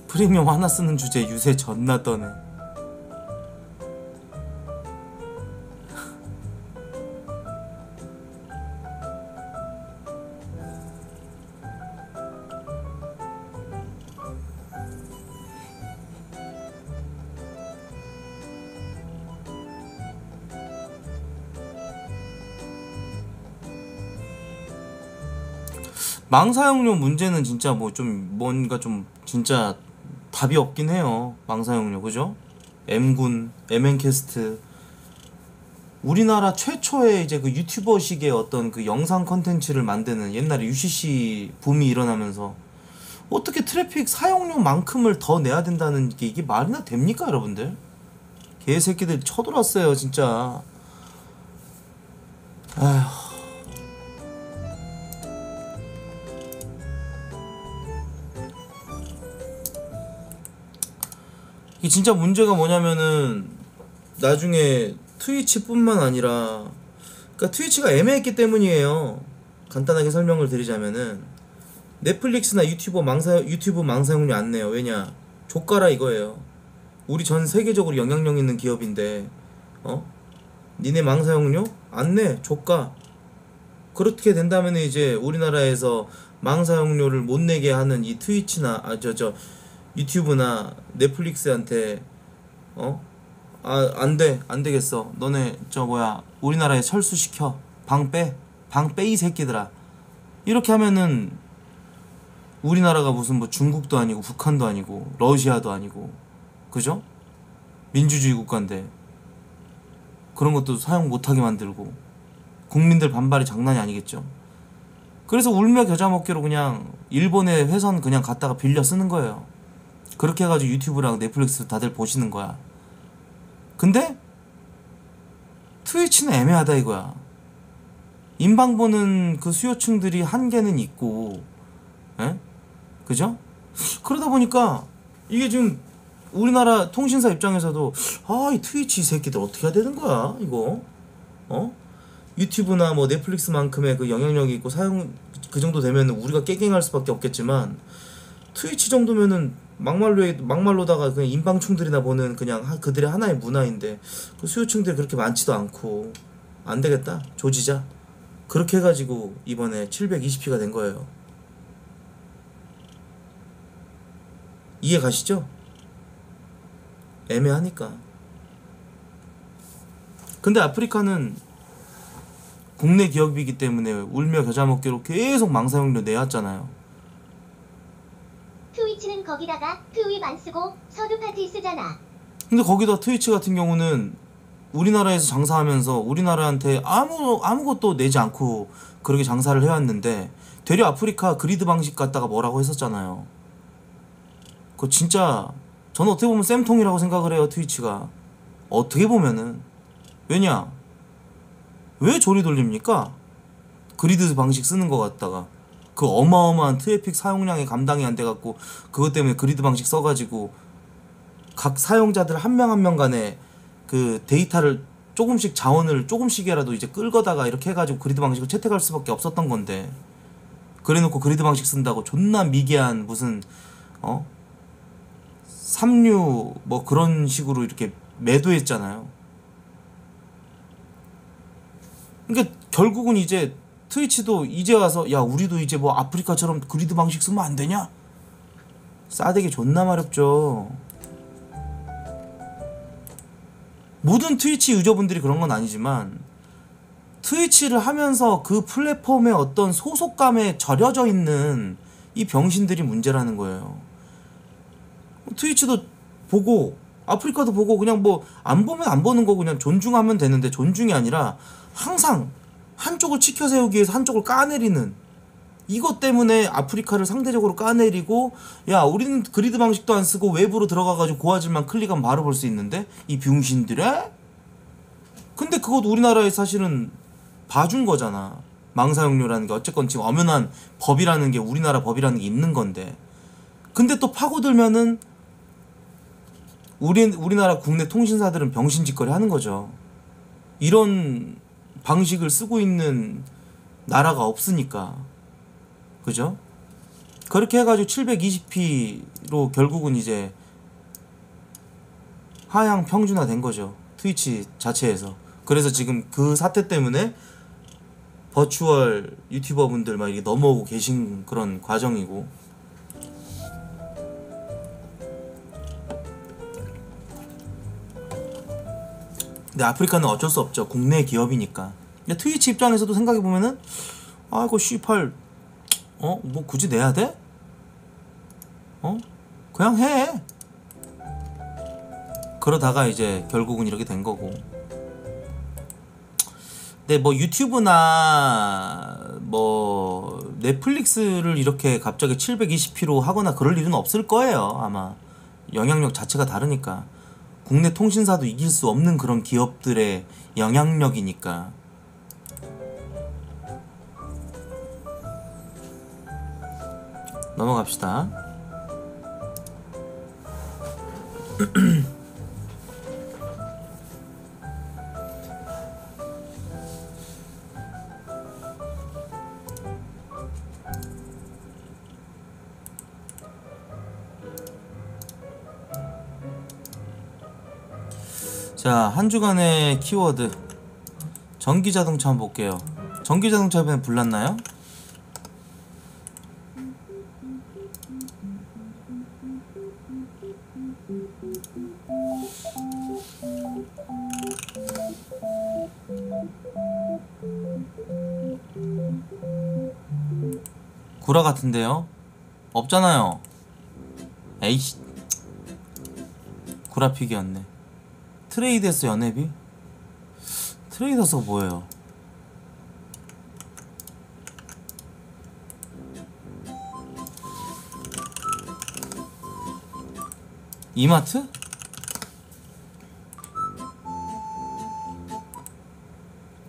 프리미엄 하나 쓰는 주제 유세 존나 떠네 망사용료 문제는 진짜 뭐 좀 뭔가 좀 진짜 답이 없긴 해요. 망사용료 그죠? M군, MN캐스트 우리나라 최초의 이제 그 유튜버식의 어떤 그 영상 컨텐츠를 만드는 옛날에 UCC 붐이 일어나면서 어떻게 트래픽 사용료만큼을 더 내야 된다는 게 이게 말이나 됩니까 여러분들? 개새끼들 쳐돌았어요 진짜. 아휴. 이게 진짜 문제가 뭐냐면은 나중에 트위치뿐만 아니라 그러니까 트위치가 애매했기 때문이에요. 간단하게 설명을 드리자면은 넷플릭스나 유튜버 망사 유튜브 망사용료 안 내요. 왜냐? 조가라 이거예요. 우리 전 세계적으로 영향력 있는 기업인데 어? 니네 망사용료 안 내. 조가. 그렇게 된다면 이제 우리나라에서 망사용료를 못 내게 하는 이 트위치나 아 저 저 유튜브나 넷플릭스한테 어? 아, 안 돼. 안 되겠어. 너네 저 뭐야? 우리나라에 철수시켜. 방 빼. 방 빼 이 새끼들아. 이렇게 하면은 우리나라가 무슨 뭐 중국도 아니고 북한도 아니고 러시아도 아니고 그죠? 민주주의 국가인데 그런 것도 사용 못하게 만들고 국민들 반발이 장난이 아니겠죠. 그래서 울며 겨자 먹기로 그냥 일본의 회선 그냥 갖다가 빌려 쓰는 거예요. 그렇게 해가지고 유튜브랑 넷플릭스 다들 보시는 거야. 근데 트위치는 애매하다 이거야. 인방 보는 그 수요층들이 한계는 있고, 에? 그죠? 그러다 보니까 이게 지금 우리나라 통신사 입장에서도 아 이 트위치 이 새끼들 어떻게 해야 되는 거야 이거 어 유튜브나 뭐 넷플릭스만큼의 그 영향력이 있고 사용 그 정도 되면 우리가 깨갱할 수밖에 없겠지만 트위치 정도면은 막말로 막말로다가 그냥 인방충들이나 보는 그냥 하- 그들의 하나의 문화인데 그 수요층들이 그렇게 많지도 않고 안 되겠다? 조지자? 그렇게 해가지고 이번에 720p가 된 거예요. 이해 가시죠? 애매하니까. 근데 아프리카는 국내 기업이기 때문에 울며 겨자 먹기로 계속 망사용료 내왔잖아요 트위치는 거기다가 트윗 안 쓰고 서드 파티 쓰잖아. 근데 거기다 트위치 같은 경우는 우리나라에서 장사하면서 우리나라한테 아무 아무것도 내지 않고 그렇게 장사를 해왔는데 되려 아프리카 그리드 방식 갖다가 뭐라고 했었잖아요. 그거 진짜 저는 어떻게 보면 쌤통이라고 생각을 해요 트위치가 어떻게 보면은 왜냐 왜 조리 돌립니까? 그리드 방식 쓰는 거 갖다가 그 어마어마한 트래픽 사용량이 감당이 안 돼갖고 그것 때문에 그리드 방식 써가지고 각 사용자들 한 명 한 명 간에 그 데이터를 조금씩 자원을 조금씩이라도 이제 끌거다가 이렇게 해가지고 그리드 방식을 채택할 수밖에 없었던 건데 그래놓고 그리드 방식 쓴다고 존나 미개한 무슨 어 삼류 뭐 그런 식으로 이렇게 매도했잖아요. 그러니까 결국은 이제 트위치도 이제 와서 야 우리도 이제 뭐 아프리카처럼 그리드 방식 쓰면 안 되냐? 싸대기 존나 마렵죠. 모든 트위치 유저분들이 그런 건 아니지만 트위치를 하면서 그 플랫폼의 어떤 소속감에 절여져 있는 이 병신들이 문제라는 거예요. 트위치도 보고 아프리카도 보고 그냥 뭐 안 보면 안 보는 거 그냥 존중하면 되는데 존중이 아니라 항상 한쪽을 치켜 세우기 위해서 한쪽을 까내리는 이것 때문에 아프리카를 상대적으로 까내리고 야 우리는 그리드 방식도 안 쓰고 외부로 들어가가지고 고화질만 클릭하면 바로 볼 수 있는데? 이 병신들에 근데 그것도 우리나라에 사실은 봐준 거잖아. 망사용료라는 게 어쨌건 지금 엄연한 법이라는 게 우리나라 법이라는 게 있는 건데. 근데 또 파고들면은 우리 우리나라 국내 통신사들은 병신 짓거리 하는 거죠. 이런 방식을 쓰고 있는 나라가 없으니까. 그죠? 그렇게 해가지고 720p로 결국은 이제 하향 평준화 된 거죠. 트위치 자체에서. 그래서 지금 그 사태 때문에 버추얼 유튜버 분들 막 이렇게 넘어오고 계신 그런 과정이고. 근데 아프리카는 어쩔 수 없죠. 국내 기업이니까. 근데 트위치 입장에서도 생각해 보면은 아이고 씨팔 어? 뭐 굳이 내야 돼? 어? 그냥 해. 그러다가 이제 결국은 이렇게 된 거고. 근데 뭐 유튜브나 뭐 넷플릭스를 이렇게 갑자기 720p로 하거나 그럴 일은 없을 거예요. 아마 영향력 자체가 다르니까. 국내 통신사도 이길 수 없는 그런 기업들의 영향력이니까. 넘어갑시다. 자, 한 주간의 키워드. 전기 자동차 한번 볼게요. 전기 자동차 이번에 불났나요? 구라 같은데요? 없잖아요. 에이씨. 구라픽이었네. 트레이드에서 연회비? 트레이더스가 뭐예요? 이마트?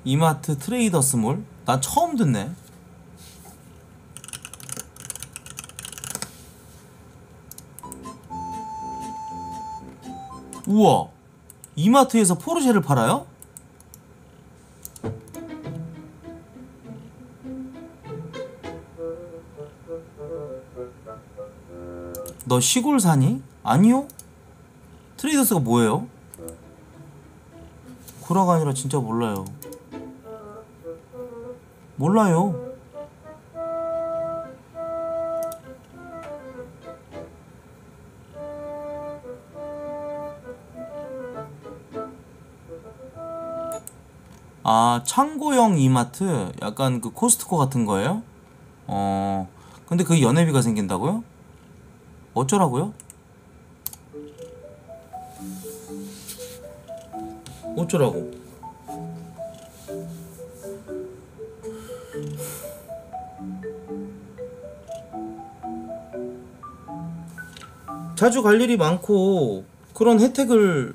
이마트 트레이더스몰? 난 처음 듣네. 우와. 이마트에서 포르쉐를 팔아요? 너 시골 사니? 아니요. 트레이더스가 뭐예요? 구라가 아니라 진짜 몰라요. 몰라요. 아 창고형 이마트 약간 그 코스트코 같은 거예요? 어 근데 그 연회비가 생긴다고요? 어쩌라고요? 어쩌라고? 자주 갈 일이 많고 그런 혜택을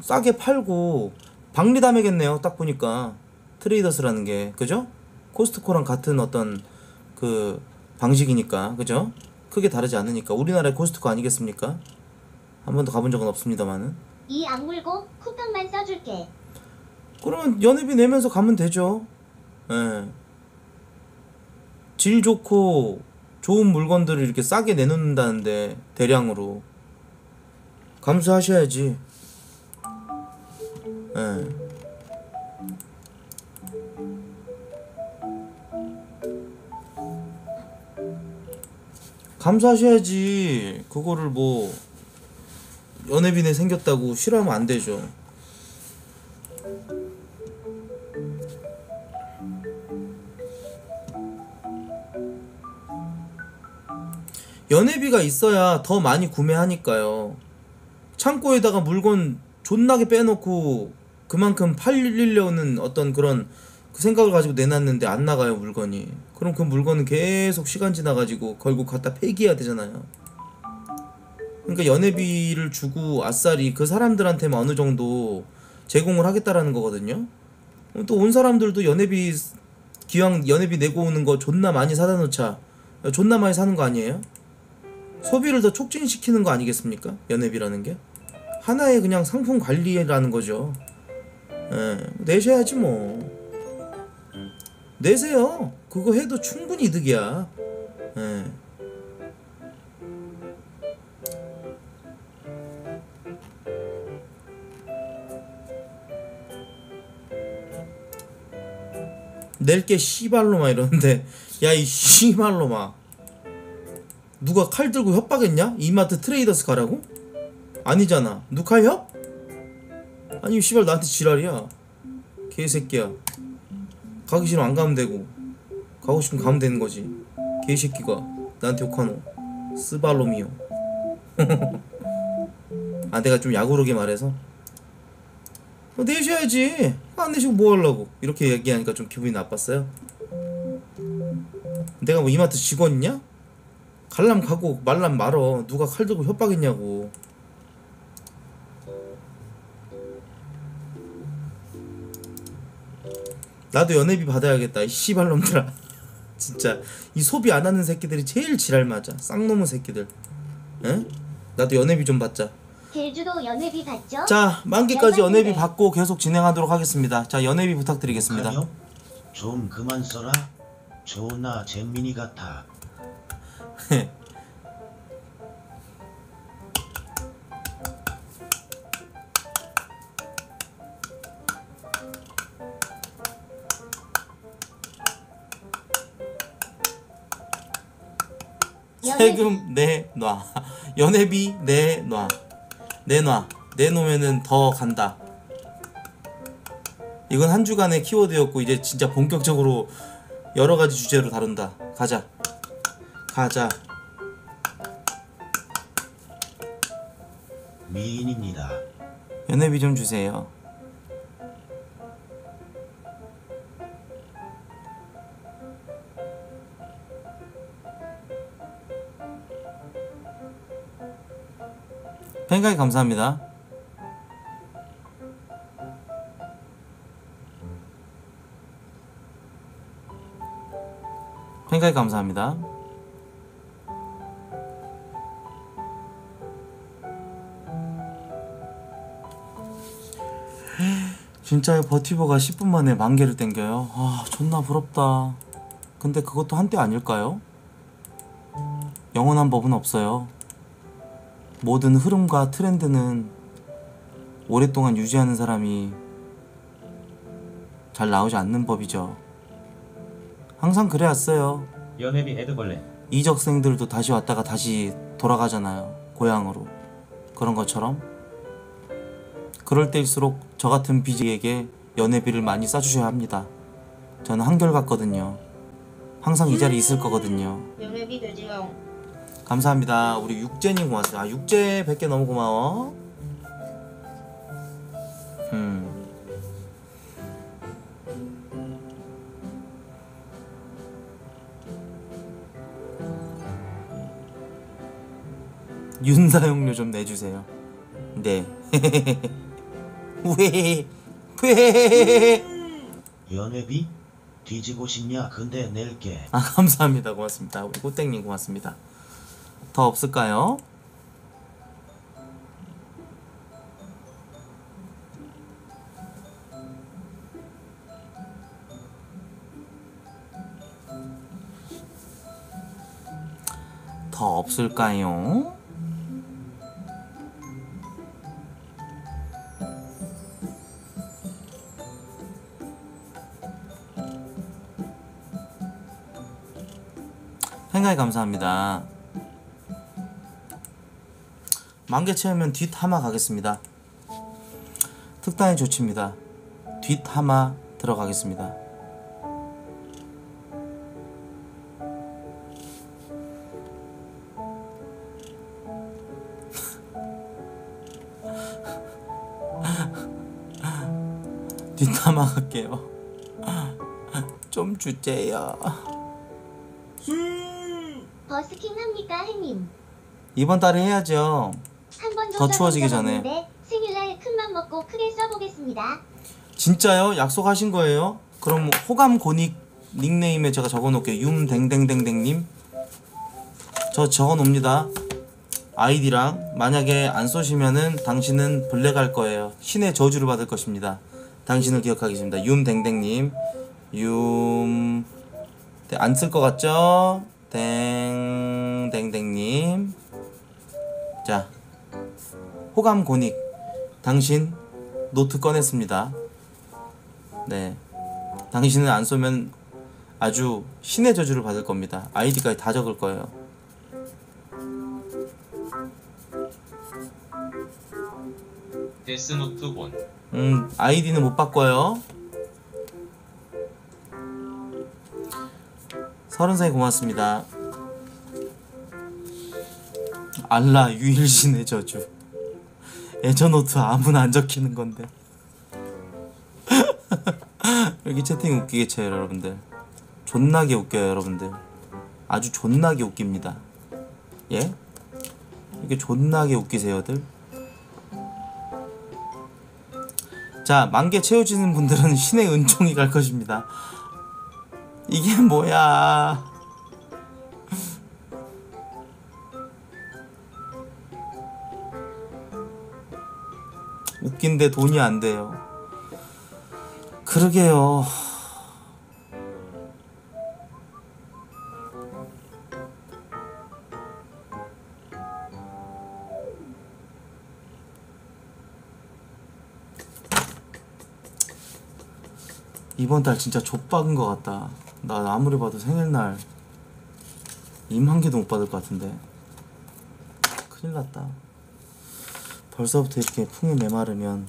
싸게 팔고 박리담이겠네요. 딱 보니까 트레이더스라는 게 그죠? 코스트코랑 같은 어떤 그 방식이니까 그죠? 크게 다르지 않으니까 우리나라의 코스트코 아니겠습니까? 한 번도 가본 적은 없습니다만은. 이 악물고 쿠팡만 써줄게. 그러면 연회비 내면서 가면 되죠. 예. 질 좋고 좋은 물건들을 이렇게 싸게 내놓는다는데 대량으로 감수하셔야지. 예. 감수하셔야지. 그거를 뭐내 생겼다고 싫어하면 안 되죠. 연회비가 있어야 더 많이 구매하니까요. 창고에다가 물건 존나게 빼놓고 그만큼 팔리려는 어떤 그런 그 생각을 가지고 내놨는데 안 나가요 물건이. 그럼 그 물건은 계속 시간 지나가지고 결국 갖다 폐기해야 되잖아요. 그러니까 연회비를 주고 아싸리 그 사람들한테만 어느 정도 제공을 하겠다라는 거거든요. 또 온 사람들도 연회비 기왕 연회비 내고 오는 거 존나 많이 사다 놓자. 존나 많이 사는 거 아니에요? 소비를 더 촉진시키는 거 아니겠습니까? 연회비라는 게 하나의 그냥 상품 관리라는 거죠. 예, 내셔야지 뭐. 내세요. 그거 해도 충분히 이득이야. 예. 낼게 씨발로마 이러는데 야 이 씨발로마 누가 칼 들고 협박했냐? 이마트 트레이더스 가라고? 아니잖아. 누칼 협? 아니 씨발 나한테 지랄이야. 개새끼야. 가기 싫으면 안 가면 되고 가고 싶으면 가면 되는 거지. 개새끼가 나한테 욕하노. 스발로미요. 아 내가 좀 야구르게 말해서 어, 내셔야지. 안 내시고 뭐 하려고? 이렇게 얘기하니까 좀 기분이 나빴어요. 내가 뭐 이마트 직원이냐? 갈람 가고 말람 말어 누가 칼 들고 협박했냐고 나도 연회비 받아야겠다 이 씨발놈들아 진짜 이 소비 안 하는 새끼들이 제일 지랄 맞아 쌍놈의 새끼들 에? 나도 연회비 좀 받자 제주도 연회비 받죠? 자 만기까지 연회비. 받고 계속 진행하도록 하겠습니다 자 연회비 부탁드리겠습니다. 좀 그만 써라. 존나 잼민이 같아. 세금 내놔. 연회비 내놔. 내놔. 내놓으면은 더 간다. 이건 한 주간의 키워드였고 이제 진짜 본격적으로 여러 가지 주제로 다룬다. 가자. 가자. 미인입니다. 연회비 좀 주세요 팬가이 감사합니다 팬가이 감사합니다 진짜 버티버가 10분 만에 만 개를 땡겨요. 아, 존나 부럽다. 근데 그것도 한때 아닐까요? 영원한 법은 없어요. 모든 흐름과 트렌드는 오랫동안 유지하는 사람이 잘 나오지 않는 법이죠. 항상 그래왔어요. 연회비 애드벌레 이적생들도 다시 왔다가 다시 돌아가잖아요. 고향으로. 그런 것처럼. 그럴 때일수록 저 같은 BJ에게 연회비를 많이 싸주셔야 합니다. 저는 한결같거든요. 항상 이 자리에 있을 거거든요. 연회비 되지요. 감사합니다. 우리 육재님 고맙습니다. 아, 육재 100개 너무 고마워. 음. 윤사용료 좀 내주세요. 네. 왜? 왜? 연회비? 뒤지고 싶냐? 근데 낼게. 아 감사합니다. 고맙습니다. 우리 꽃땡님 고맙습니다. 더 없을까요? 더 없을까요? 생각이 감사합니다. 만개 채우면 뒷하마 가겠습니다. 특단의 조치입니다. 뒷하마 들어가겠습니다. 뒷담화 갈게요. 좀 주제요. 버스킹 합니까, 행님? 이번 달에 해야죠. 더 추워지기 전에. 생일날 큰맘 먹고 크게 써보겠습니다. 진짜요? 약속하신 거예요? 그럼 호감 고닉 닉네임에 제가 적어놓을게요. 윰댕댕댕댕님. 저 적어놓습니다. 아이디랑 만약에 안 쏘시면은 당신은 블랙할 거예요. 신의 저주를 받을 것입니다. 당신을 기억하겠습니다. 윰댕댕님. 윰. 네, 안 쏠 것 같죠? 댕댕댕 호감 고닉. 당신 노트 꺼냈습니다. 네. 당신은 안 쏘면 아주 신의 저주를 받을 겁니다. 아이디까지 다 적을 거예요. 데스노트 본 음, 아이디는 못 바꿔요. 서른 살 고맙습니다. 알라 유일신의 저주. 데스노트 아무나 안 적히는 건데. 여기 채팅 쳐요, 여러분들. 존나게 웃겨요, 여러분들. 아주 존나게 웃깁니다. 예? 이게 존나게 웃기세요들. 자, 만개 채워지는 분들은 신의 은총이 갈 것입니다. 이게 뭐야? 웃긴데 돈이 안 돼요. 그러게요. 이번 달 진짜 좆박은 것 같다. 나 아무리 봐도 생일날 임 한 개도 못 받을 것 같은데. 큰일 났다. 벌써부터 이렇게 풍이 메마르면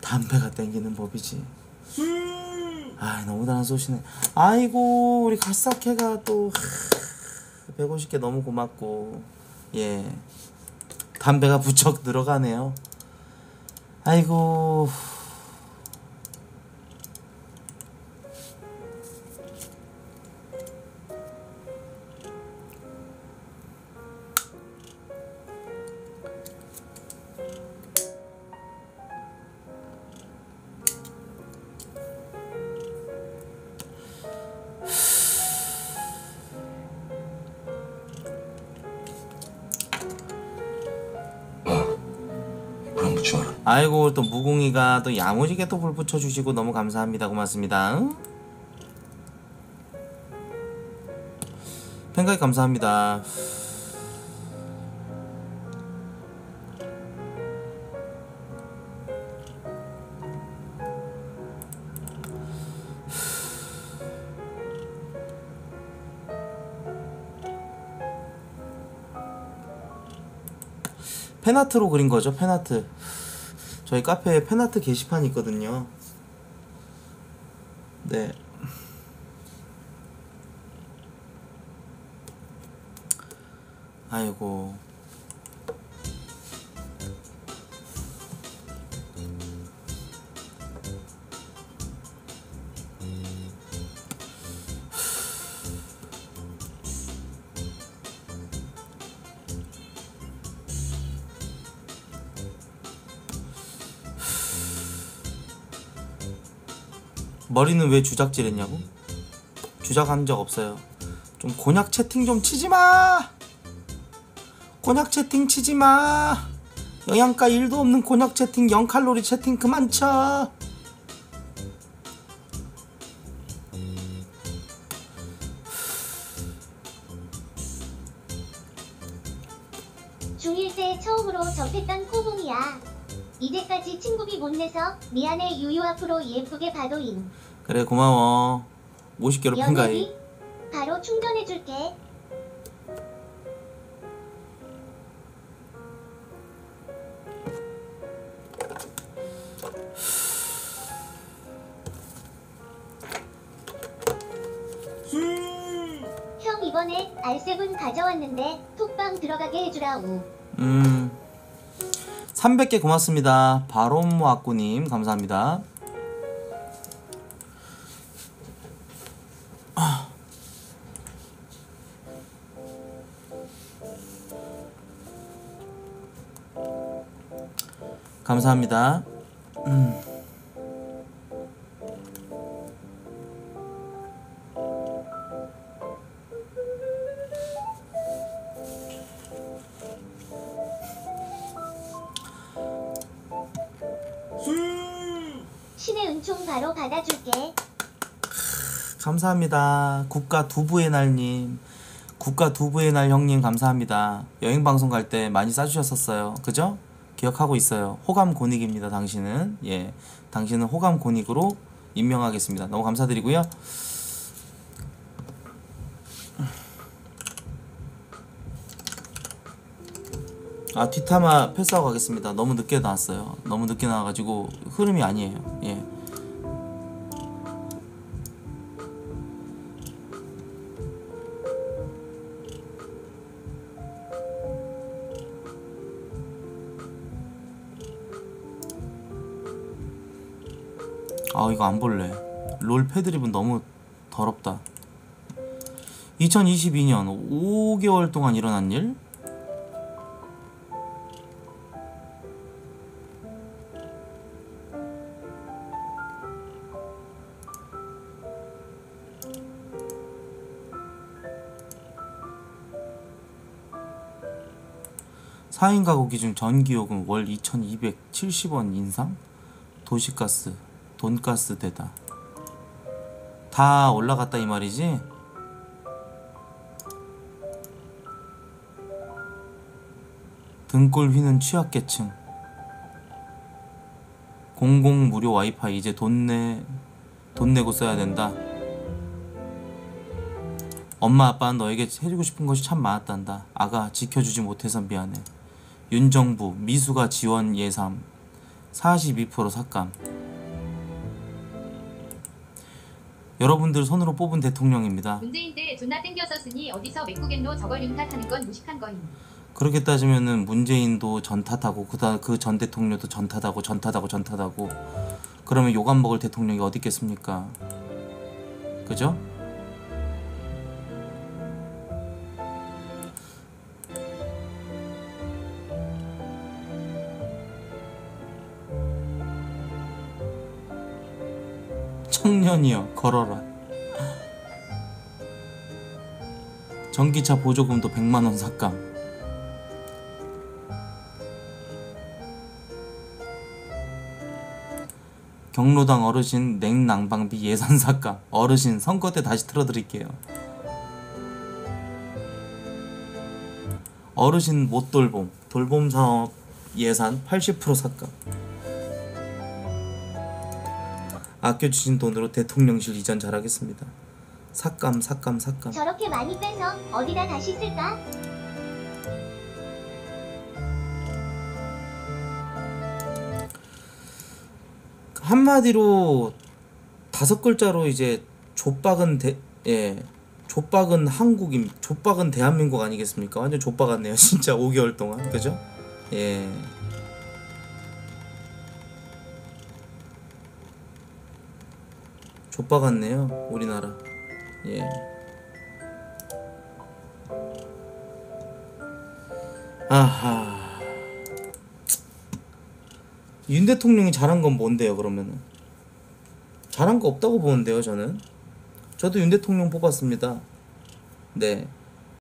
담배가 땡기는 법이지. 아 너무 안 쏘시네. 아이고 우리 갓사케가 또 하, 150개 너무 고맙고 예 담배가 부쩍 늘어가네요. 아이고 아이고 또 무궁이가 또 야무지게 또 불 붙여주시고 너무 감사합니다. 고맙습니다. 응? 팬가이 감사합니다. 팬아트로 그린 거죠 팬아트 저희 카페에 팬아트 게시판이 있거든요. 네. 아이고 머리는 왜 주작질했냐고? 주작한 적 없어요. 좀 곤약 채팅 좀 치지 마. 곤약 채팅 치지 마. 영양가 1도 없는 곤약 채팅 0칼로리 채팅 그만 쳐. 어릴 때 처음으로 접했던 코봉이야. 이제까지 친구비 못 내서 미안해 유유 앞으로 예쁘게 봐도잉. 그래 고마워 50개로 팬가이 바로 충전해줄게. 형 이번에 R7 가져왔는데 톡방 들어가게 해주라 우. 음 300개 고맙습니다 바롬모아꾸님 감사합니다 아. 감사합니다 음. 감사합니다. 국가 두부의 날님, 국가 두부의 날 형님 감사합니다. 여행 방송 갈 때 많이 싸주셨었어요. 그죠? 기억하고 있어요. 호감 곤익입니다. 당신은 예, 당신은 호감 곤익으로 임명하겠습니다. 너무 감사드리고요. 아 뒷타마 패스하고 가겠습니다. 너무 늦게 나왔어요. 너무 늦게 나와가지고 흐름이 아니에요. 예. 아 이거 안 볼래 롤 패드립은 너무 더럽다 2022년 5개월 동안 일어난 일? 사인 가구 기준 전기요금 월 2,270원 인상? 도시가스, 돈가스 대다. 다 올라갔다 이 말이지? 등골 휘는 취약계층. 공공 무료 와이파이 이제 돈 내, 돈 내고 써야 된다. 엄마 아빠는 너에게 해주고 싶은 것이 참 많았단다. 아가 지켜주지 못해서 미안해. 윤정부 미수가 지원 예산 42% 삭감. 여러분들 손으로 뽑은 대통령입니다. 문재인 때 존나 땡겨서으니 어디서 맥구겐노 저걸 융탓하는 건 무식한 거임. 그렇게 따지면은 문재인도 전탓하고 그다 그전 대통령도 전탓하고 전탓하고 전탓하고 그러면 욕안 먹을 대통령이 어디 있겠습니까? 그죠? 청년이여 걸어라. 전기차 보조금도 100만 원 삭감. 경로당 어르신 냉난방비 예산 삭감. 어르신 선거 때 다시 틀어드릴게요. 어르신 못 돌봄 돌봄 사업 예산 80% 삭감. 아껴주신 돈으로 대통령실 이전 잘하겠습니다. 삭감 삭감 삭감. 저렇게 많이 빼서 어디다 다시 쓸까? 한마디로 다섯 글자로 이제 족박은 대, 예 족박은 한국임 족박은 대한민국 아니겠습니까? 완전 족박 같네요 진짜 5개월 동안 그죠? 예 족박 같네요 우리나라. 예. 아하. 윤 대통령이 잘한 건 뭔데요 그러면은? 잘한 거 없다고 보는데요 저는? 저도 윤 대통령 뽑았습니다. 네